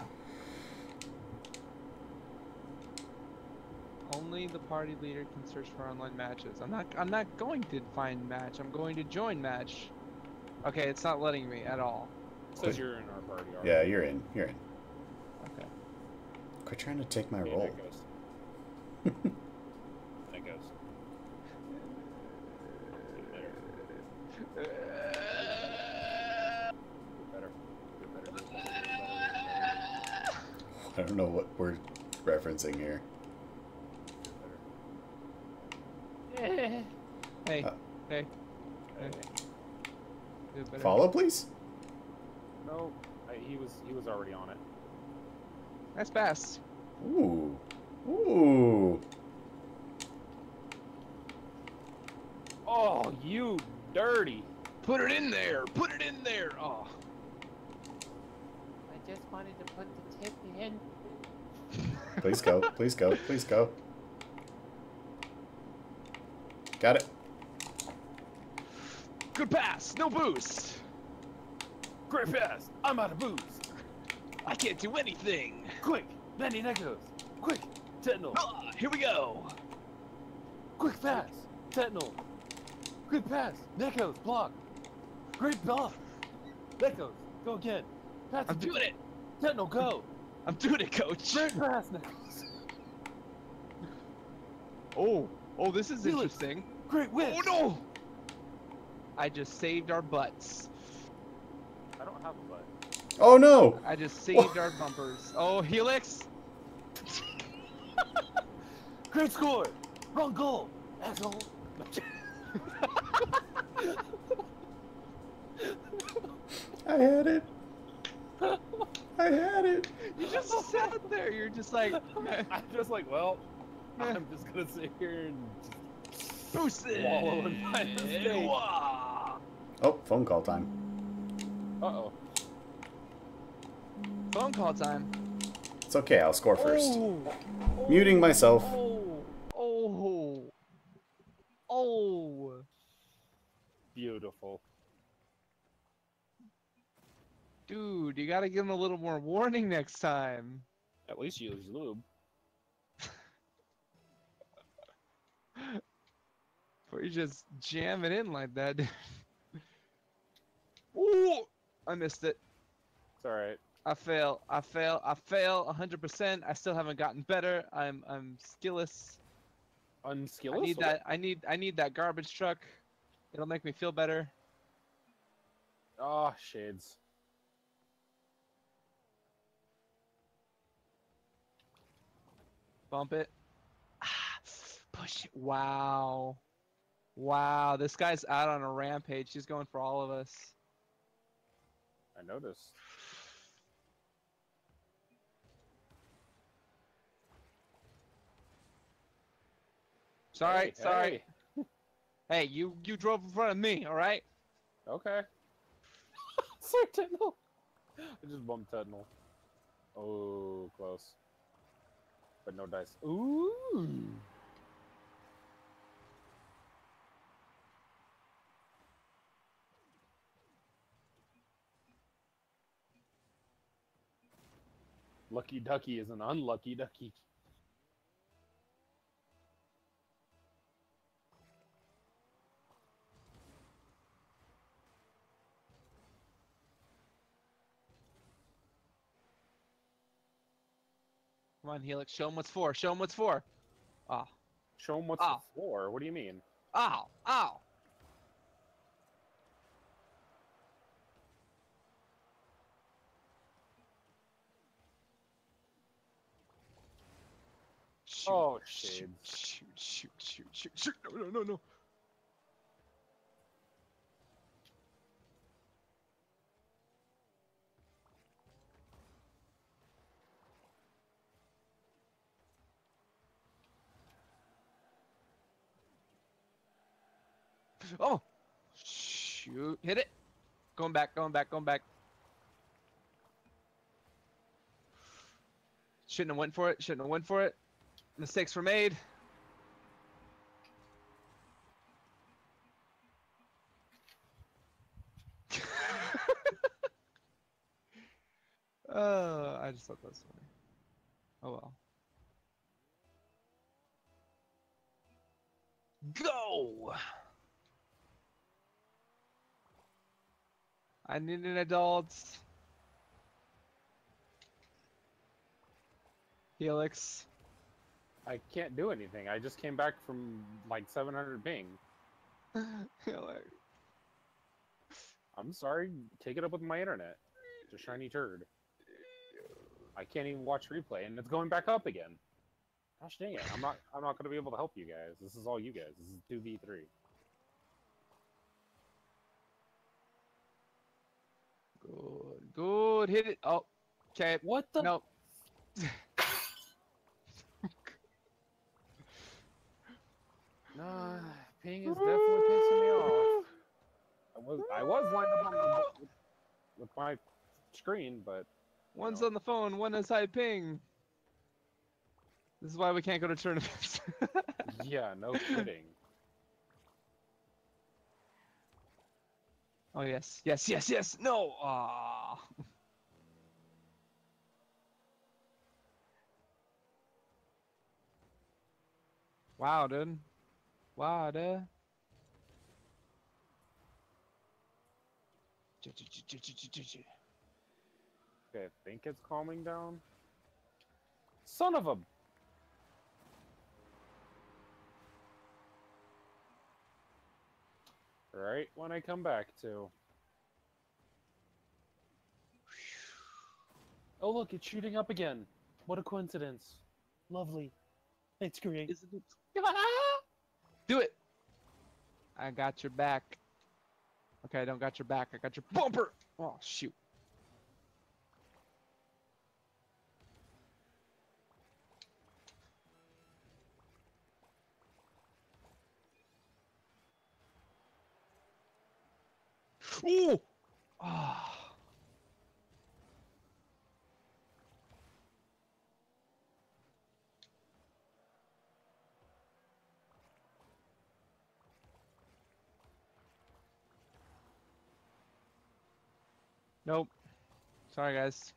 Only the party leader can search for online matches. I'm not. I'm not going to find match. I'm going to join match. Okay, it's not letting me at all. says you're in our party. Yeah, you're in. You're in. Okay. Quit trying to take my Okay, role. That goes. that goes. Do better. Do better. Do better. Do better. Do better. Do better. I don't know what we're referencing here. Do better. Hey. Uh, hey. Okay. Do it better. Follow, please. No, I, he was he was already on it. That's fast. Ooh. Ooh. Oh, you dirty! Put it in there. Put it in there. Oh. I just wanted to put the tip in. Please go. Please go. Please go. Got it. Good pass. No boost. Great pass. I'm out of boost. I can't do anything. Quick, Manny Neckos. Quick, Tetenal. Ah, here we go. Quick pass, Tetenal. Good pass, Neckos. Block. Great block. Neckos. Go again. Pass I'm it to- doing it. Tetenal, go. I'm doing it, coach. Great pass, Neckos. Oh, oh, this is Felix. interesting. Great win. Oh no! I just saved our butts. I don't have a butt. Oh no! I just saved our bumpers. Oh, Helix! Great score. Wrong goal. Asshole. I had it. I had it. You just sat there. You're just like I'm just like, well, I'm just gonna sit here and just boosted. Wallow in my mistake. Oh, phone call time. Uh oh. Phone call time. It's okay, I'll score first. Oh, Muting myself. Oh, oh, oh. Beautiful. Dude, you gotta give him a little more warning next time. At least you use lube. Before you just jam it in like that. dude. Ooh, I missed it. It's alright. I fail. I fail. I fail 100%. I still haven't gotten better. I'm I'm skillless. Unskilled. I need that. I need I need that garbage truck. It'll make me feel better. Oh, shades. Bump it. Ah, Push it. Wow. Wow. This guy's out on a rampage. He's going for all of us. I noticed. Sorry. Hey, sorry. hey. Hey, you you drove in front of me. All right. Okay. Sorry. I just bumped Tetenal. Oh, close. But no dice. Ooh. Lucky Ducky is an unlucky ducky. On, Helix. Show him what's for. Show him what's for. Ah. Show him what's ah. Ow. the floor. What do you mean? Ow. Ow. Shoot, Oh, shoot, shoot, shoot, shoot, shoot, shoot. No, no, no, no. Oh, shoot! Hit it. Going back, going back, going back. Shouldn't have went for it. Shouldn't have went for it. Mistakes were made. uh, I just thought that was funny. Oh well. Go! I need an adult. Helix. I can't do anything. I just came back from like 700 ping. Helix. I'm sorry. Take it up with my internet. It's a shiny turd. I can't even watch replay, and it's going back up again. Gosh dang it! I'm not. I'm not gonna be able to help you guys. This is all you guys. This is two v three. Good. Good. Hit it. Oh. Okay. What the? Nope. Nah, ping is definitely pissing me off. I was. I was lined up on the, with, with my screen, but One's No. on the phone, one is high ping. This is why we can't go to tournaments. yeah, no kidding. Oh yes, yes, yes, yes. No. Ah. Wow, dude. Wow, dude. Okay, I think it's calming down. Son of a. Right when I come back to. Oh, look, it's shooting up again. What a coincidence. Lovely. It's great. Isn't it? Do it. I got your back. Okay, I don't got your back. I got your bumper. Oh shoot. Ooh! Ah. Nope. Sorry, guys.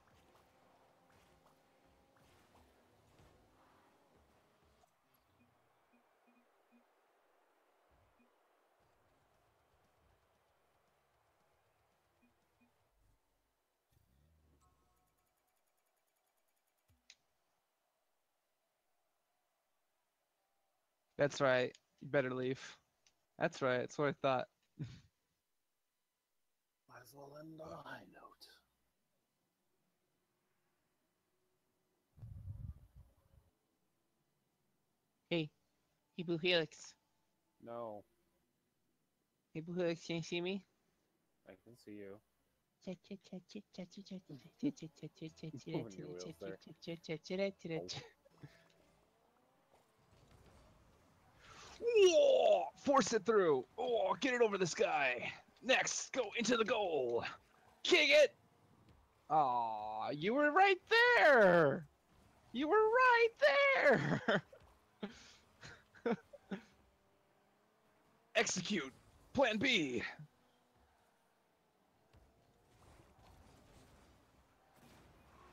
That's right. You better leave. That's right. That's what I thought. Might as well end on a high note. Hey, hey, Blue Helix. No, Hey, Blue Helix, can you see me? I can see you. Whoa! Force it through. Oh, get it over this guy. Next, go into the goal. Kick it. Aw, you were right there. You were right there. Execute. Plan B.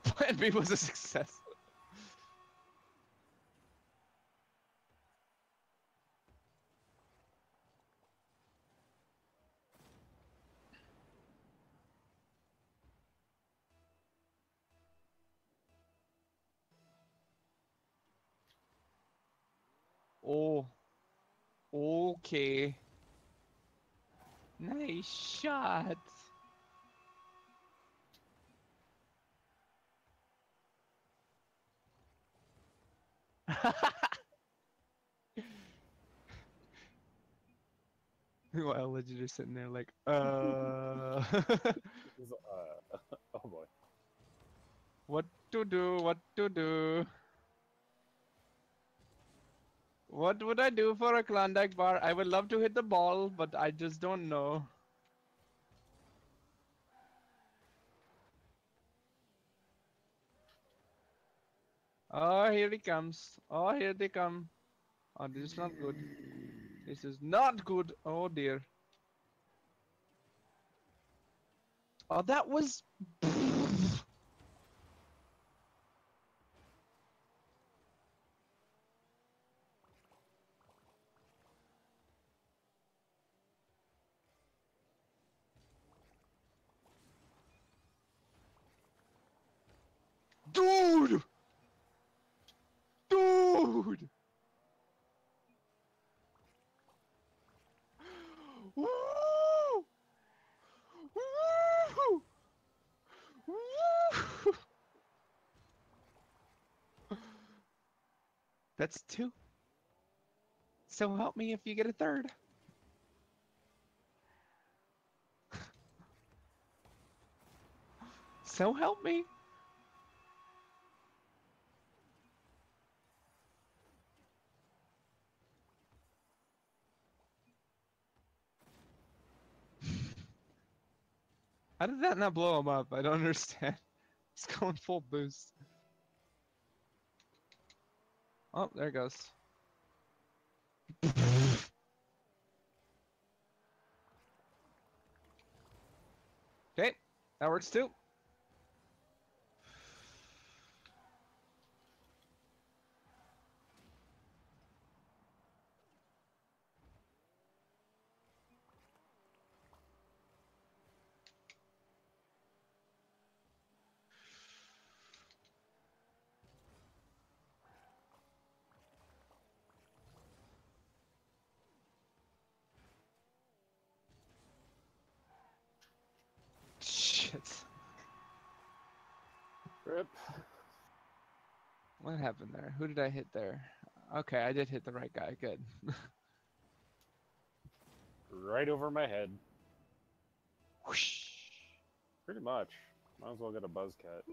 Plan B was a success. Oh. Okay. Nice shot. While Legend is sitting there like, uh, uh, oh boy. what to do, what to do. What would I do for a Klondike bar? I would love to hit the ball, but I just don't know. Oh, here he comes. Oh, here they come. Oh, this is not good. This is not good. Oh dear. Oh, that was. Dude! Dude! Woo! Woo! Woo! That's two. So help me if you get a third. So help me. How did that not blow him up? I don't understand. He's going full boost. Oh, there it goes. Okay, that works too. Shit. Rip. What happened there? Who did I hit there? Okay, I did hit the right guy. Good. Right over my head. Whoosh. Pretty much. Might as well get a buzz cut.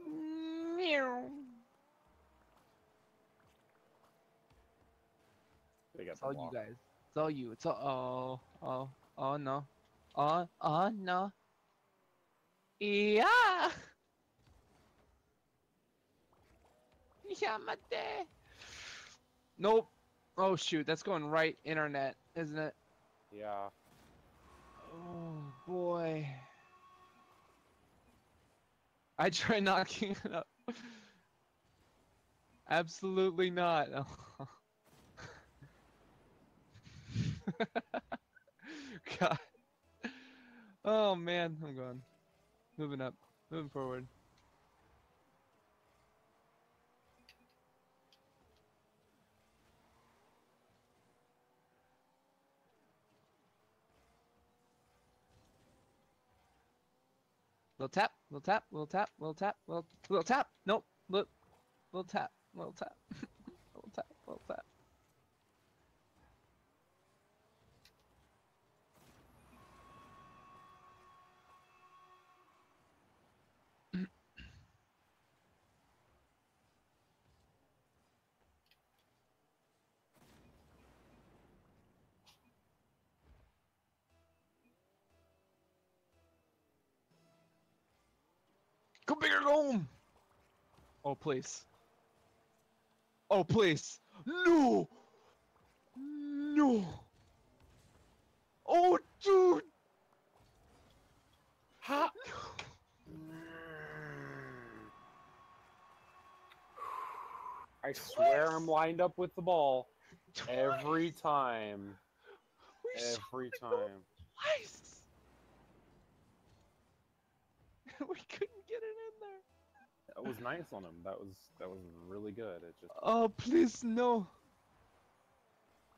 Meow. They got It's the all you guys. It's all you. It's all. Oh. Oh. Oh no. Oh. Oh no. Yeah. Yamate. Nope. Oh shoot, that's going right internet, isn't it? Yeah. Oh boy. I try knocking it up. Absolutely not. God. Oh man, I'm going. Moving up. Moving forward. Little tap, little tap, little tap, little tap, will little little tap. Nope. Look. Little tap, little tap. Go big or go home. Oh please. Oh please. No. No. Oh dude. Ha! I swear I'm lined up with the ball every time. We Every time. Twice. we couldn't That was nice on him. That was that was really good. It just Oh please no.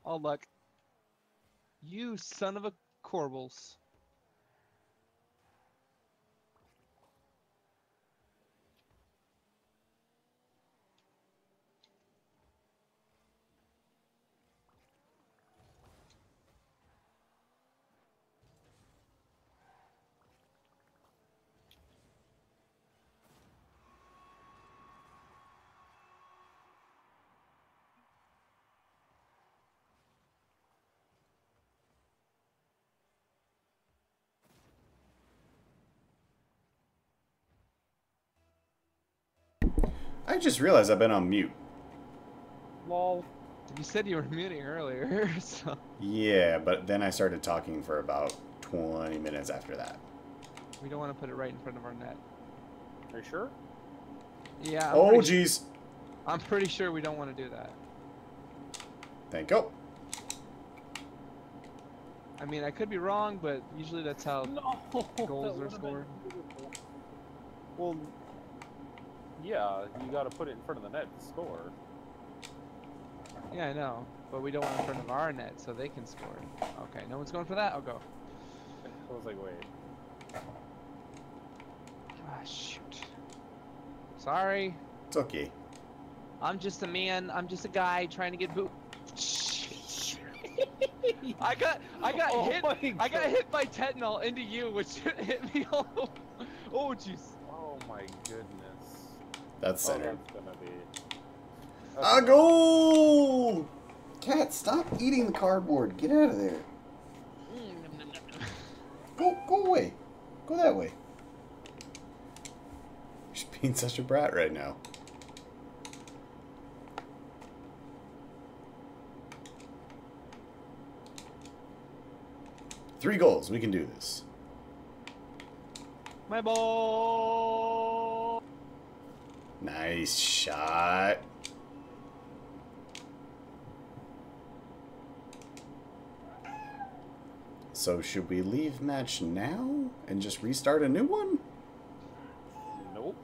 Oh luck. You son of a Corbles. I just realized I've been on mute. lol. You said you were muting earlier, so Yeah, but then I started talking for about 20 minutes after that. we don't want to put it right in front of our net. Are you sure? Yeah. I'm Oh, pretty, jeez. I'm pretty sure we don't want to do that. Thank you. I mean, I could be wrong, but usually that's how No. goals are scored. Well, yeah, you got to put it in front of the net to score. Yeah, I know, but we don't want it in front of our net so they can score. Okay, no one's going for that. I'll go. I was like, wait. Ah, shoot. Sorry. It's okay. I'm just a man. I'm just a guy trying to get boot. I got, I got Oh hit. I got hit by Tetenal into you, which hit me all. Oh, jeez. Oh my goodness. That's Oh, centered. that's gonna be. A goal! Cat, stop eating the cardboard. Get out of there. Go, go away. Go that way. You're being such a brat right now. Three goals. We can do this. My ball. Nice shot. So should we leave match now and just restart a new one? Nope.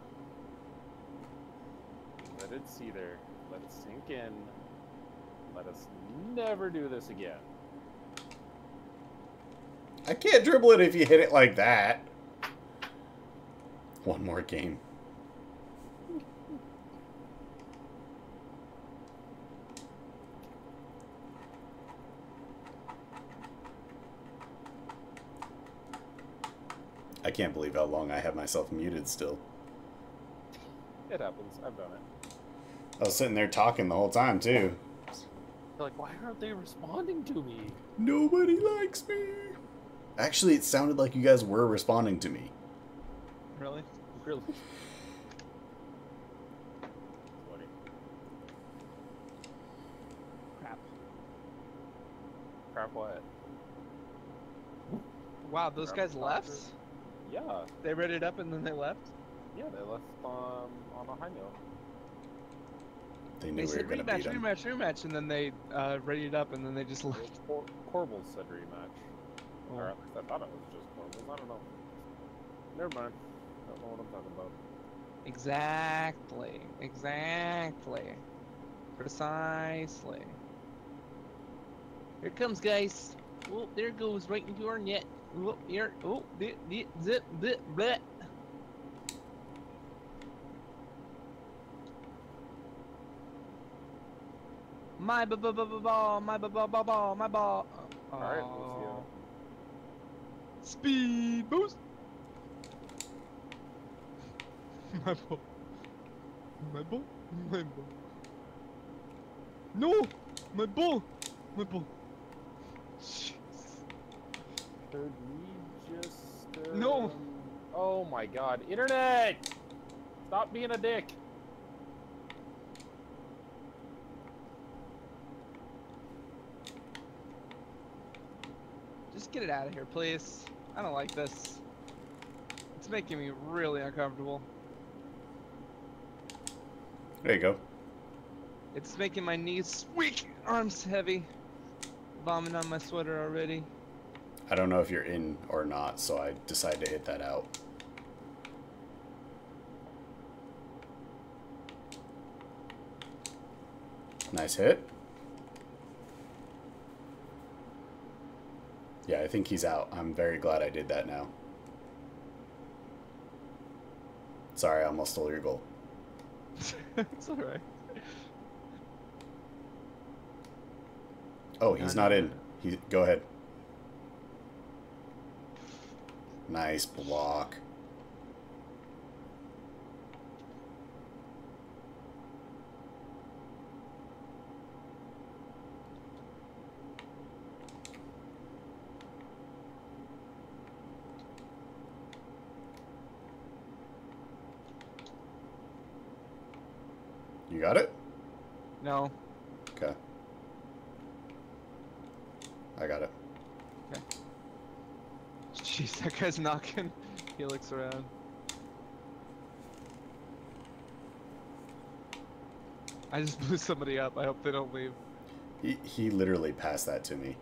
Let it see there. Let it sink in. Let us never do this again. I can't dribble it if you hit it like that. One more game. I can't believe how long I have myself muted still. It happens. I've done it. I was sitting there talking the whole time too. They're like, why aren't they responding to me? Nobody likes me. Actually, it sounded like you guys were responding to me. Really? Really? Funny. Crap. Crap what? Wow, those Crap guys left? Sponsors. Yeah. They read it up and then they left? Yeah, they left um, on a high note. They They knew we were said going to rematch, beat rematch, rematch, and then they uh, readied it up and then they just Well, left. Cor- Corbel said rematch. Oh. Or at least I thought it was just Corbel. I don't know. Never mind. I don't know what I'm talking about. Exactly. Exactly. Precisely. Here it comes, guys. Oh, there it goes, right into our net. Oh, here. Oh, bit, zip, bit, bleh. My ba ba ba ba ball, my ba ba ba ball, my ball. Alright, Oh. Lucio. Speed boost. My ball. My ball. My ball. No! My ball! My ball. Jeez. Could we just. Uh, No. Oh my god. Internet! Stop being a dick. Just get it out of here, please. I don't like this. It's making me really uncomfortable. There you go. It's making my knees weak, arms heavy. Bombing on my sweater already. I don't know if you're in or not, so I decided to hit that out. Nice hit. Yeah, I think he's out. I'm very glad I did that now. Sorry, I almost stole your goal. it's alright. Oh, he's not in. He go ahead. Nice block. You got it? No. Okay. I got it. Jeez, that guy's knocking Helix around. I just blew somebody up. I hope they don't leave. He, he literally passed that to me.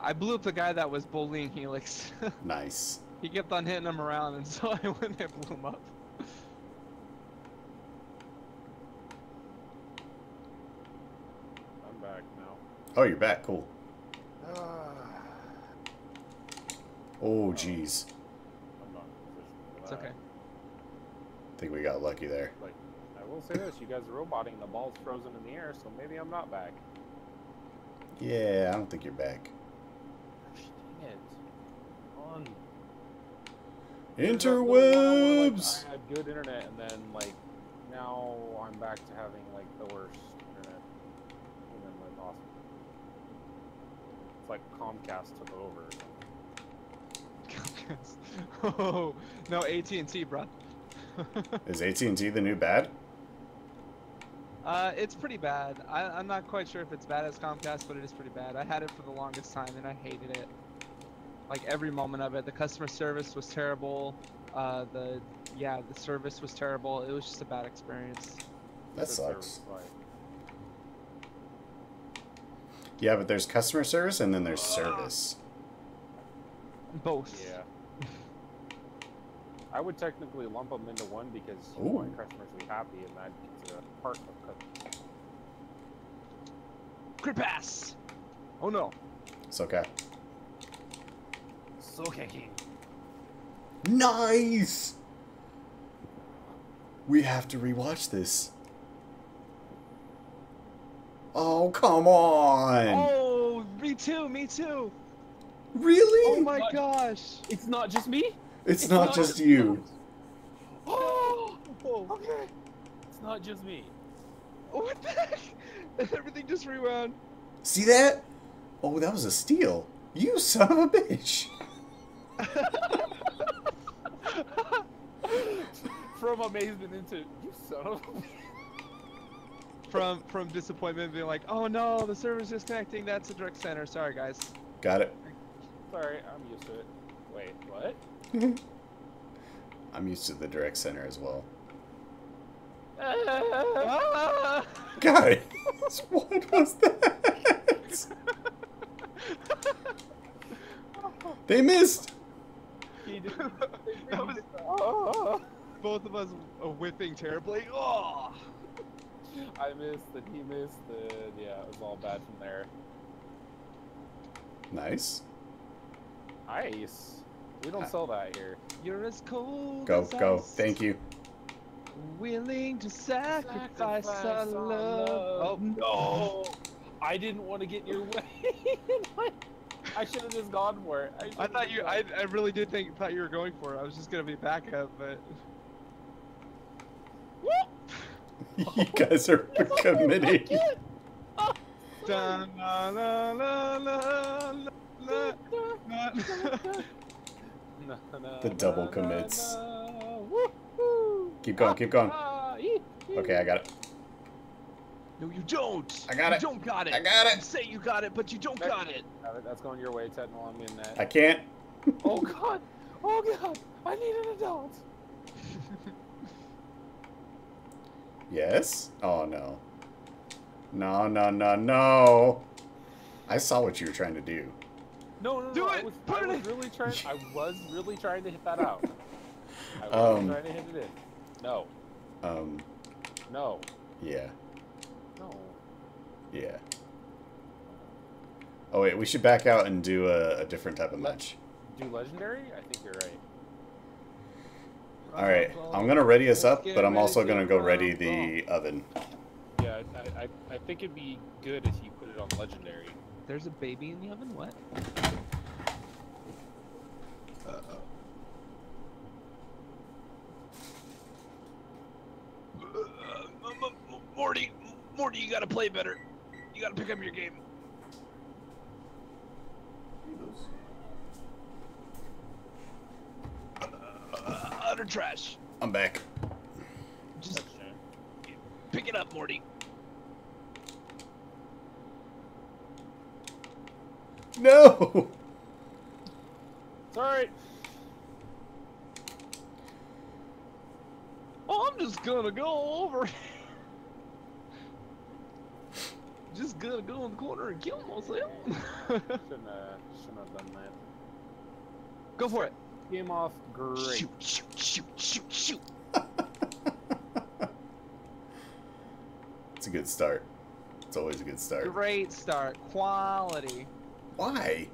I blew up the guy that was bullying Helix. Nice. he kept on hitting him around, and so I went and blew him up. I'm back now. Oh, you're back. Cool. I'm Oh, jeez. not in position for It's okay. I think we got lucky there. Like, I will say this: you guys are roboting. The ball's frozen in the air, so maybe I'm not back. Yeah, I don't think you're back. Gosh, dang it! On. There's a little while where, like, Interwebs! I had good internet, and then like now I'm back to having like the worst internet. And then like awesome. It's like Comcast took over. Or something. oh no, AT and T, bro. Is AT&T the new bad? uh, it's pretty bad. I, I'm not quite sure if it's bad as Comcast, but it is pretty bad. I had it for the longest time and I hated it. Like every moment of it. The customer service was terrible. Uh, the yeah, the service was terrible. It was just a bad experience. That The sucks. Yeah, but there's customer service and then there's service. Both. Yeah. I would technically lump them into one because you Ooh. want customers to be happy, and that consider a part of customer. Crit pass. Oh no. It's okay. So kicking. Nice! We have to rewatch this. Oh, come on! Oh, me too. Me too. Really? Oh my What? gosh. It's not just me. it's, it's not, not- just you. Oh, Oh, okay. It's not just me. what the heck? Everything just rewound. See that? Oh, that was a steal. You son of a bitch. From amazement into you son of. a from from disappointment, being like, oh no, the server's disconnecting. That's a direct center. Sorry, guys. Got it. Sorry, I'm used to it. Wait, what? I'm used to the direct center as well. Ah! Guys, what was that? they missed. He did. that was Oh, both of us uh, whipping terribly. Oh. I missed and he missed and yeah, it was all bad from there. Nice. Ice. We don't Uh, sell that here. You're as cold Go, as go. ice, Thank you. Willing to sacrifice, Sacrifice our our love. love. Oh No, I didn't want to get in your way. I should have just gone for it. I should've thought you. I, I really did think thought you were going for it. I was just gonna be backup, but. you guys are committed. Dun, la, la, la, The double commits. Keep going, keep going. Ee, ee. Okay, I got it. No, you don't. I got you it. don't got it. I got You it. say you got it, but you don't got it. Got it. That's going your way, Ted, while I'm in that. I can't. Oh god! Oh god! I need an adult! Yes? Oh, no. No, no, no, no. I saw what you were trying to do. No, no, no. Do I it! was, Put I it was really trying. I was really trying to hit that out. I was Um, trying to hit it in. No, Um, no, yeah, no. yeah. Oh, wait, we should back out and do a, a different type of match. Do legendary? I think you're right. Alright, I'm gonna ready us up, but I'm also gonna go ready the oven. Yeah, I, I, I think it'd be good if you put it on legendary. There's a baby in the oven. What? Uh -oh. uh, Morty, Morty, you gotta play better. You gotta pick up your game. Uh, utter trash. I'm back. Just That's a shame. pick it up, Morty. No! It's alright. I'm just gonna go over. just gonna go in the corner and kill myself. Shouldn't, uh, shouldn't have done that. go for it. Game off great. Shoot, shoot, shoot, shoot, shoot. It's a good start. It's always a good start. Great start. Quality. Why?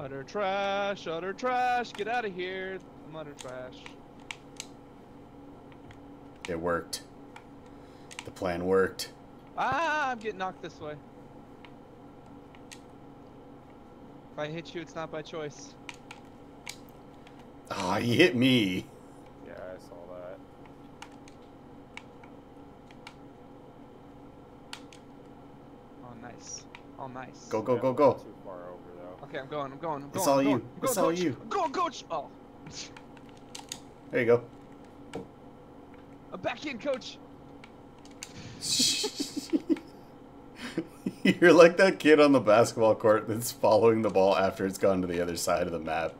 Utter trash, utter trash. Get out of here. I'm utter trash. It worked. The plan worked. Ah, I'm getting knocked this way. If I hit you, it's not by choice. Ah, he hit me. Yeah, I saw that. Oh, nice. Oh, nice. Go, go, go, go. Too far over though. Okay, I'm going. I'm going. I'm going. It's all you. going. It's going, all coach. you. I'm coach. Oh, There you go. I'm back in, coach. You're like that kid on the basketball court that's following the ball after it's gone to the other side of the map.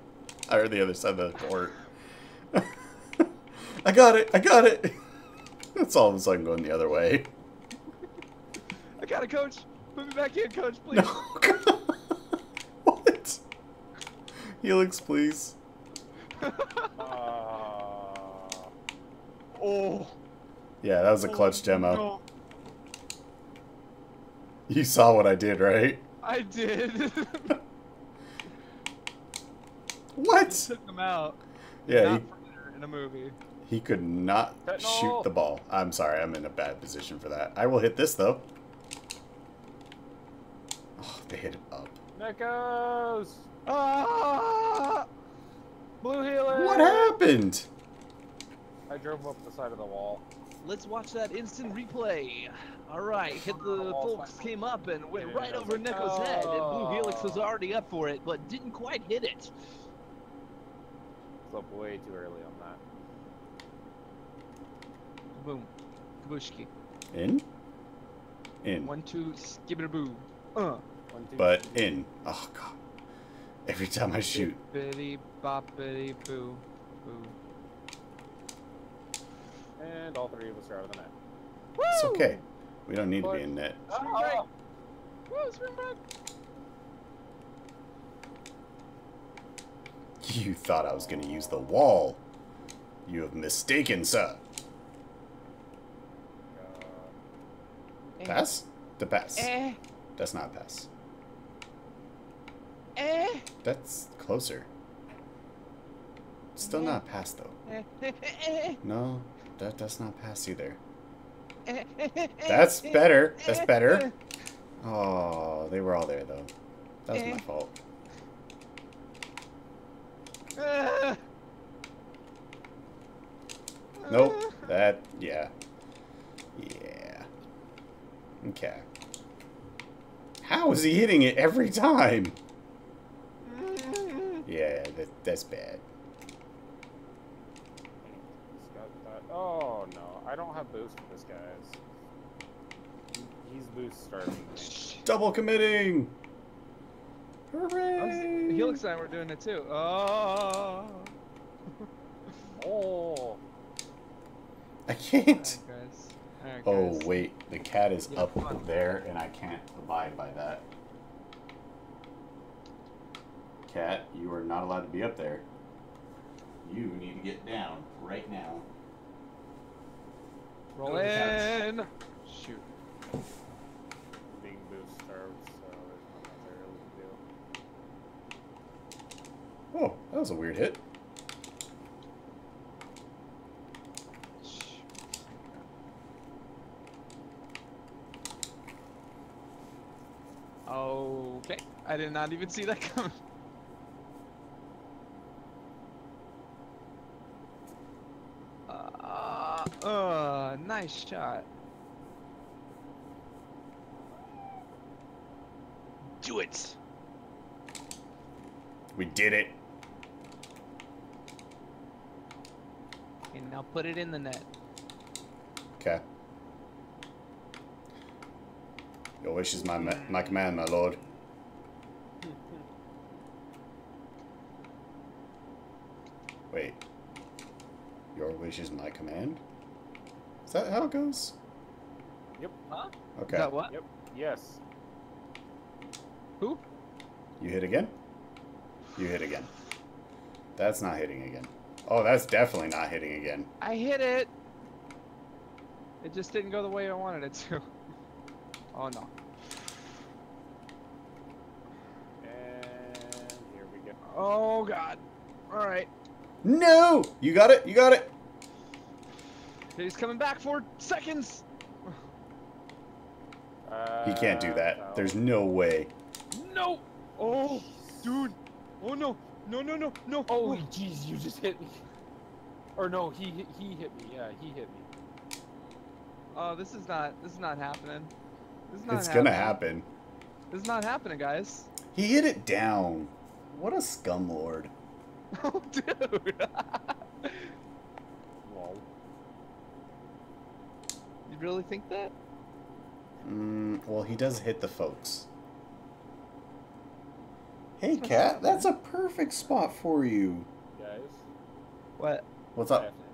Or the other side of the court. I got it! I got it! It's all of a sudden going the other way. I got it, coach. Put me back in, coach, please. No. what? Helix, please. Uh, Oh. Yeah, that was a clutch demo. No, You saw what I did, right? I did. What? Took him out. Yeah, he, in a movie. he could not Uh, shoot the ball. I'm sorry, I'm in a bad position for that. I will hit this, though. Oh, they hit it up. Nekos! Ah! Blue Helix! What happened? I drove up the side of the wall. Let's watch that instant replay. All right, hit the folks came up and went right over like, Neko's head, and Blue Helix was "Oh." already up for it, but didn't quite hit it. It's up way too early on that. Boom, kabushki. In? In. One, two, skibber boo. Uh. One, two, But in. Oh, God. Every time I shoot. Bippity boppity boo. Boo. And all three of us are out of the net. It's okay. We don't need to be in net. Swing break. Woo, swing break. You thought I was going to use the wall. You have mistaken, sir. Uh, Eh, Pass? The pass. Eh, That's not pass. Eh, That's closer. Still not past though. eh, eh, eh, No, that that's not pass either. eh, eh, eh, That's eh, better. That's eh, better. Oh, they were all there, though. That was my Eh. fault. eh. Nope. That, yeah. Yeah. Okay. How is he hitting it every time? Yeah, that, that's bad. he's got that. Oh no, I don't have boost for this guys. He- He's boost starting. Double committing! I was- Hooray! Helix and I were doing it too. Oh. Oh, I can't. guys. Alright, Oh, wait. The cat is Yeah, up come there, and I can't abide by that. Cat, you are not allowed to be up there. You need to get down right now. Roll Go to the cats. in. Shoot. being boost starved, so there's not really can do. Oh, that was a weird hit. Okay. I did not even see that coming. Uh, uh, nice shot. Do it. We did it. And now put it in the net. Okay. Your wish is my ma- my command, my lord. Wait. Your wish is my command? Is that how it goes? Yep. Huh? Okay. Is that what? Yep. Yes. Who? You hit again? You hit again. That's not hitting again. Oh, that's definitely not hitting again. I hit it. It just didn't go the way I wanted it to. Oh no. And here we go. Oh god. All right. No! You got it? You got it? He's coming back for seconds. Uh, He can't do that. There's no way. No. Oh, dude. Oh no. No no no no. Oh, jeez, you just hit me. Or no, he hit- he hit me. Yeah, he hit me. Oh, this is not. This is not happening. This is not It's happening. gonna happen. This is not happening, guys. He hit it down. What a scumlord. Oh, dude. Lol. you really think that? Mm, well, he does hit the folks. Hey, cat, that's a perfect spot for you. Guys, What? What's up? have to hit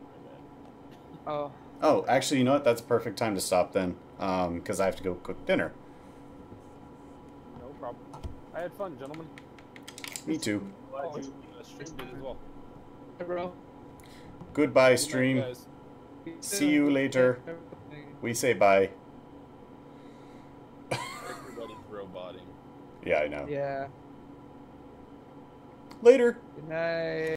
my bed. Oh, Oh, actually, you know what? That's a perfect time to stop then, um, because I have to go cook dinner. No problem. I had fun, gentlemen. Me too. Oh, you uh, streamed it as well. hey, bro. Goodbye, Good night, stream. guys. See you later. We say bye. Everybody's roboting. Yeah, I know. Yeah. Later. Good night.